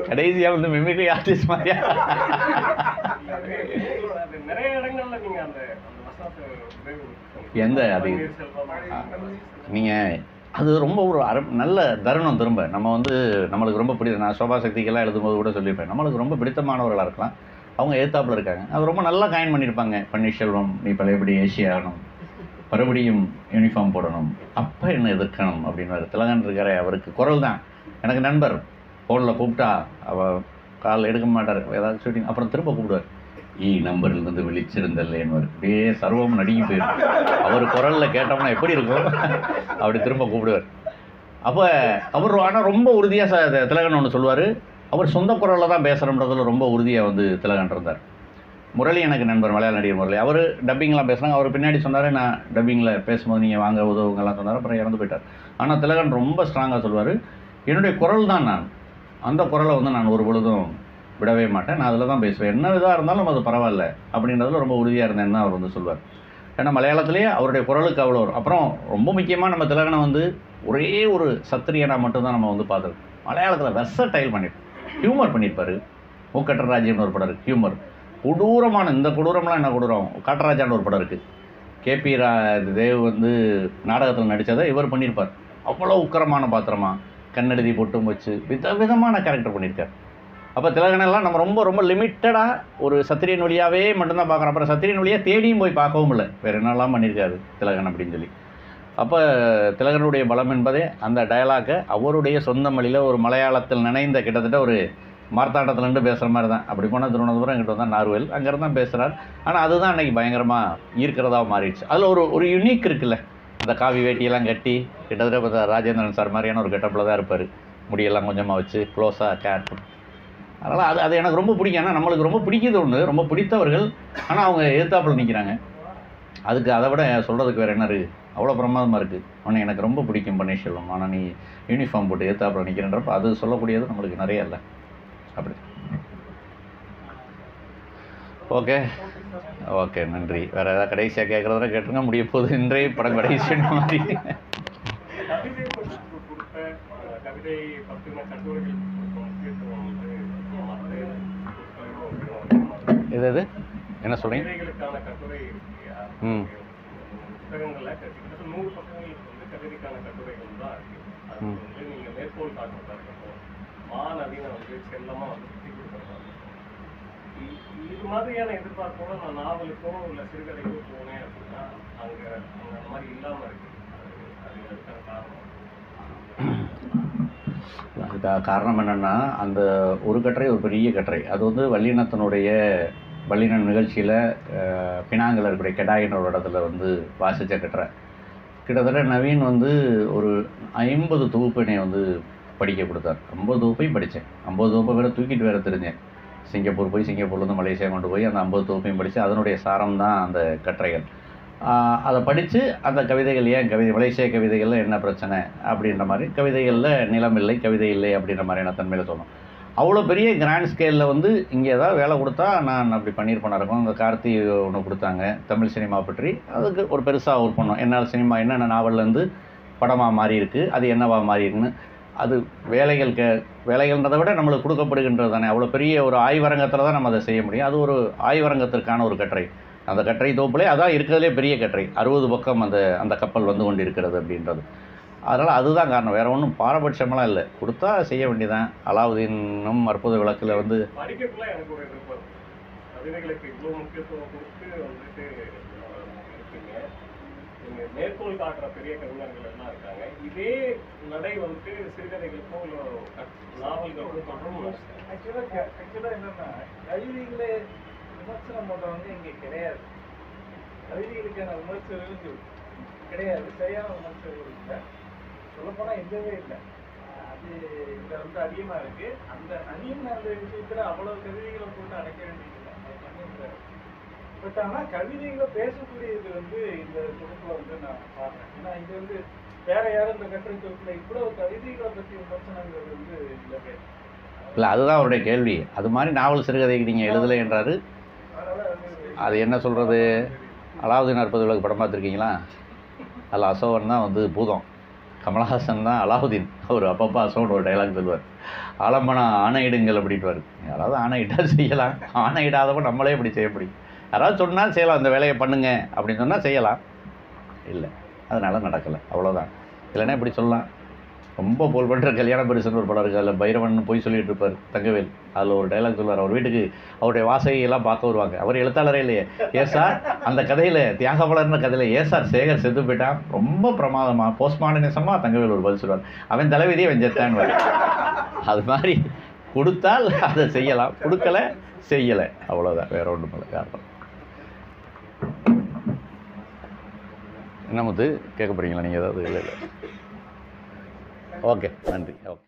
கடைசியாக வந்து மிமிக்ரி ஆர்டிஸ்ட் மாதிரியா? நிறைய இடங்கள்ல நீங்க அந்த. எந்த அது? நீங்கள் அது ரொம்ப ஒரு அரு நல்ல தருணம் திரும்ப. நம்ம வந்து நம்மளுக்கு ரொம்ப பிடித்த நான் சோபா சக்திக்கெல்லாம் எழுதும்போது கூட சொல்லியிருப்பேன். நம்மளுக்கு ரொம்ப பிடித்தமானவர்களாக இருக்கலாம். அவங்க ஏத்தாப்பில் இருக்காங்க. அது ரொம்ப நல்லா காயின் பண்ணியிருப்பாங்க. பன்னீர்செல்வம் நீ பழையபடி ஏசி ஆகணும். மறுபடியும் யூனிஃபார்ம் போடணும். அப்போ என்ன எதிர்க்கணும் அப்படின்னு திலகன் இருக்காரே அவருக்கு குரல் தான். எனக்கு நண்பர் ஃபோனில் கூப்பிட்டா அவள் கால் எடுக்க மாட்டார். ஏதாவது ஷூட்டிங் அப்புறம் திரும்ப கூப்பிடுவார். ஈ நம்பர்லேருந்து விழிச்சிருந்தல்லேன்னு அப்படியே சர்வம் நடுங்கி போயிடும் அவர் குரலில் கேட்டோம்னா எப்படி இருக்கும்? அப்படி திரும்ப கூப்பிடுவார். அப்போ அவர் ஆனால் ரொம்ப உறுதியாக ச திலகன் ஒன்று சொல்லுவார். அவர் சொந்த குரலில் தான் பேசுகிறோன்றதில் ரொம்ப உறுதியாக வந்து திலகன் இருந்தார். முரளி எனக்கு நண்பர் மலையாள நடிகர் முரளி. அவர் டப்பிங்லாம் பேசுனாங்க அவர் பின்னாடி சொன்னார் நான் டப்பிங்கில் பேசும்போது நீங்கள் வாங்க உதவுங்கெல்லாம் சொன்னார். அப்புறம் இறந்து போயிட்டார். ஆனால் திலகன் ரொம்ப ஸ்ட்ராங்காக சொல்லுவார். என்னுடைய குரல் தான் நான். அந்த குரலை வந்து நான் ஒரு பொழுதும் விடவே மாட்டேன். நான் அதில் தான் பேசுவேன். என்ன இதாக இருந்தாலும் அது பரவாயில்ல அப்படின்றதுல ரொம்ப உறுதியாக இருந்தேன்னு தான் அவர் வந்து சொல்வார். ஏன்னா மலையாளத்திலேயே அவருடைய குரலுக்கு அவ்வளோ வரும் அப்புறம் ரொம்ப முக்கியமாக நம்ம திலகனை வந்து ஒரே ஒரு சத்திரியனாக மட்டும்தான் நம்ம வந்து பார்த்துருக்கோம். மலையாளத்தில் வெச டைல் பண்ணியிருப்போம் ஹியூமர் பண்ணியிருப்பாரு மூக்கட்டர் ஒரு படம் இருக்குது ஹியூமர் கொடூரமான இந்த கொடூரம்லாம் என்ன கொடூரம்? காட்டராஜான்னு ஒரு படம் இருக்குது கேபி ரா தேவ் வந்து நாடகத்தில் நடித்ததை இவர் பண்ணியிருப்பார் அவ்வளோ உக்கரமான பாத்திரமா கண்ணெழுதி பொட்டும் வச்சு வித விதமான கேரக்டர் பண்ணியிருக்கார் அப்போ திலகனெல்லாம் நம்ம ரொம்ப ரொம்ப லிமிட்டடாக ஒரு சத்திரியன் வழியாகவே மட்டும்தான் பார்க்குறோம். அப்புறம் சத்திரியன் வழியாக தேடியும் போய் பார்க்கவும் இல்லை. வேறு என்னெல்லாம் பண்ணியிருக்காரு திலகன் அப்படின்னு சொல்லி. அப்போ திலகனுடைய பலம் என்பதே அந்த டயலாக்கை அவருடைய சொந்த மொழியில் ஒரு மலையாளத்தில் நினைந்த கிட்டத்தட்ட ஒரு மார்த்தாண்டத்துலேருந்து பேசுகிற மாதிரி தான். அப்படி போனால் திருவனந்தபுரம் எங்கிட்ட வந்தால் நார்வேல் அங்கேருந்து தான் பேசுகிறார் ஆனால் அதுதான் அன்றைக்கி பயங்கரமாக ஈர்க்கிறதா மாறிடுச்சு. அதில் ஒரு ஒரு யுனிக் இருக்குல்ல. அந்த காவி வேட்டியெல்லாம் கட்டி கிட்டத்தட்ட ராஜேந்திரன் சார் மாதிரியான ஒரு கெட்டப்பில் தான் இருப்பார். முடியெல்லாம் கொஞ்சமாக வச்சு க்ளோஸாக கேட் அதனால் அது அது எனக்கு ரொம்ப பிடிக்கும். ஏன்னா நம்மளுக்கு ரொம்ப பிடிக்கிறது ஒன்று ரொம்ப பிடித்தவர்கள். ஆனால் அவங்க எதிர்த்தாப்புல நிற்கிறாங்க அதுக்கு அதை விட சொல்கிறதுக்கு வேறு என்ன இருக்குது அவ்வளோ பிரமாதமாக இருக்குது ஆனால் எனக்கு ரொம்ப பிடிக்கும் பன்னீர்செல்வம். ஆனால் நீ யூனிஃபார்ம் போட்டு எதிர்த்தாப்புல நிற்கிறன்றப்ப அது சொல்லக்கூடியது நம்மளுக்கு நிறைய இல்லை. அப்படி. ஓகே. ஓகே நன்றி. வேறு ஏதாவது கடைசியாக கேட்குறதுனா கேட்டுருங்க. முடிய போது இன்றைய படம் கடைசி மாதிரி. கவிதை கவிதை பற்றின கட்டுரைகள் வந்து சுத்தி கொடுக்கறதா இருக்கட்டும். இ- இது மாதிரியான எதிர்பார்ப்போட நான் நாவலுக்கோ இல்ல சிறுகதைக்கோ போனேன் அப்படின்னா அங்க அந்த மாதிரி இல்லாம இருக்கு. அது அதுக்கான காரணம். அதுக்கு காரணம் என்னென்னா அந்த ஒரு கட்டுரை ஒரு பெரிய கட்டுரை. அது வந்து வல்லினத்தினுடைய வல்லின நிகழ்ச்சியில் பினாங்கில் இருக்கக்கூடிய கெடாயினோட இடத்துல வந்து வாசித்த கட்டுரை. கிட்டத்தட்ட நவீன் வந்து ஒரு ஐம்பது தொகுப்பினை வந்து படிக்க கொடுத்தார். ஐம்பது தொகுப்பையும் படித்தேன் ஐம்பது தொகுப்பை வேறு தூக்கிட்டு வேறு தெரிஞ்சேன். சிங்கப்பூர் போய் சிங்கப்பூர்லேருந்து மலேசியா கொண்டு போய் அந்த ஐம்பது தொகுப்பையும் படித்து அதனுடைய சாரம் தான் அந்த கட்டுரைகள். அதை படித்து அந்த கவிதைகள் ஏன் கவிதை மலேசிய கவிதைகளில் என்ன பிரச்சனை அப்படின்ற மாதிரி கவிதைகளில் நிலம் இல்லை கவிதை இல்லை அப்படின்ற மாதிரியான தன்மையில் தோணும். அவ்வளோ பெரிய கிராண்ட் ஸ்கேலில் வந்து இங்கே ஏதாவது வேலை கொடுத்தா நான் அப்படி பண்ணியிருப்பேன் இருக்கும் இந்த கார்த்தி ஒன்று கொடுத்தாங்க தமிழ் சினிமா பற்றி. அதுக்கு ஒரு பெருசாக ஒர்க் பண்ணோம் என்னால் சினிமா என்னென்ன நாவல்லேருந்து படமாக மாறியிருக்கு அது என்னவா மாறி இருக்குன்னு அது வேலைகள் க வேலைகள்ன்றதை விட நம்மளுக்கு கொடுக்கப்படுகின்றது தானே. அவ்வளோ பெரிய ஒரு ஆய்வரங்கத்தில் தான் நம்ம அதை செய்ய முடியும். அது ஒரு ஆய்வரங்கத்திற்கான ஒரு கட்டுரை. அந்த கட்டுரை தொகுப்புலே அதான் இருக்கிறதுலே பெரிய கட்டுரை அறுபது பக்கம் அந்த அந்த கப்பல் வந்து கொண்டு இருக்கிறது அப்படின்றது. அதனால் அதுதான் காரணம். வேறு ஒன்றும் பாரபட்சமெல்லாம் இல்லை. கொடுத்தா செய்ய வேண்டியதான் அலாவுதீனும் அற்புத விளக்கில் வந்து மேற்கோள் காட்டுற பெரிய கவிஞர்கள் எல்லாம் இருக்காங்க. இதே நடை வந்துட்டு சிறுகதைகளுக்கும் நாவல்களுக்கும் தொடரும் ஆக்சுவலாக ஆக்சுவலாக என்னன்னா கவிதைகளை விமர்சனம் பண்ணுறவங்க இங்கே கிடையாது. கவிதைகளுக்கான விமர்சகர்கள் கிடையாது. சரியான விமர்சகர்கள் இல்லை. சொல்லப்போனால் இல்லவே இல்லை. அது இதில் வந்து அதிகமாக இருக்கு. அந்த அதிகமாக அந்த விஷயத்தில் அவ்வளோ கவிதைகளை போட்டு அடைக்க வேண்டியதில்லை. பட் ஆனால் கவிதைகளை பேசக்கூடியது வந்து இந்த தொகுப்பில் வந்து நான் பார்க்குறேன் ஏன்னா இது வந்து வேற யாரும் இந்த கட்டுரை தொகுப்பில் இவ்வளவு கவிதைகளை பற்றி விமர்சனங்கள் வந்து இல்லை. இல்லை அதுதான் அவருடைய கேள்வி. அது மாதிரி நாவல் சிறுகதைக்கு நீங்கள் எழுதலை என்றாரு. வந்து அது என்ன சொல்கிறது அலாவுதீன் அற்புத விளக்கு படம் பார்த்துருக்கீங்களா? அதில் அசோகன் தான் வந்து பூதம். கமலஹாசன் தான் அலாவுதீன். அவர் அப்பப்போ அசோகன் ஒரு டைலாக் சொல்லுவார். ஆலம்பனா ஆணையிடுங்கள் அப்படின்வார் யாராவது ஆணையிட்டால் செய்யலாம். ஆணையிடாதவன் நம்மளே இப்படி செய்ய முடியும். யாராவது சொன்னால் செய்யலாம் இந்த வேலையை பண்ணுங்க அப்படின்னு சொன்னால் செய்யலாம். இல்லை அதனால் நடக்கலை. அவ்வளோதான் இல்லைன்னா இப்படி சொல்லலாம். ரொம்ப போல் பண்ணுற கல்யாண பரிசுன்னு ஒரு படம் இருக்குது அதில் பைரவன் போய் சொல்லிட்டு இருப்பார் தங்கவேல். அதில் ஒரு டைலாக் சொல்லுவார். அவர் வீட்டுக்கு அவருடைய வாசகையெல்லாம் பார்க்க வருவாங்க. அவர் எழுத்தாளரே இல்லையே. ஏ சார் அந்த கதையில் தியாகபலர்ன்ற கதையில் ஏ சார் சேகர் செத்து போயிட்டான். ரொம்ப பிரமாதமாக போஸ்ட்மார்டனிசமாக தங்கவேல் ஒரு பதில் சொல்லுவார். அவன் தலைவிதியே வெஞ்சத்தான் அது மாதிரி கொடுத்தால் அதை செய்யலாம். கொடுக்கல செய்யலை. அவ்வளோதான் வேற ஒன்றும் இல்லை. காரணம் என்ன முத்து கேட்க போகிறீங்களா நீங்கள் ஏதாவது இல்லை இல்லை. ஓகே நன்றி ஓகே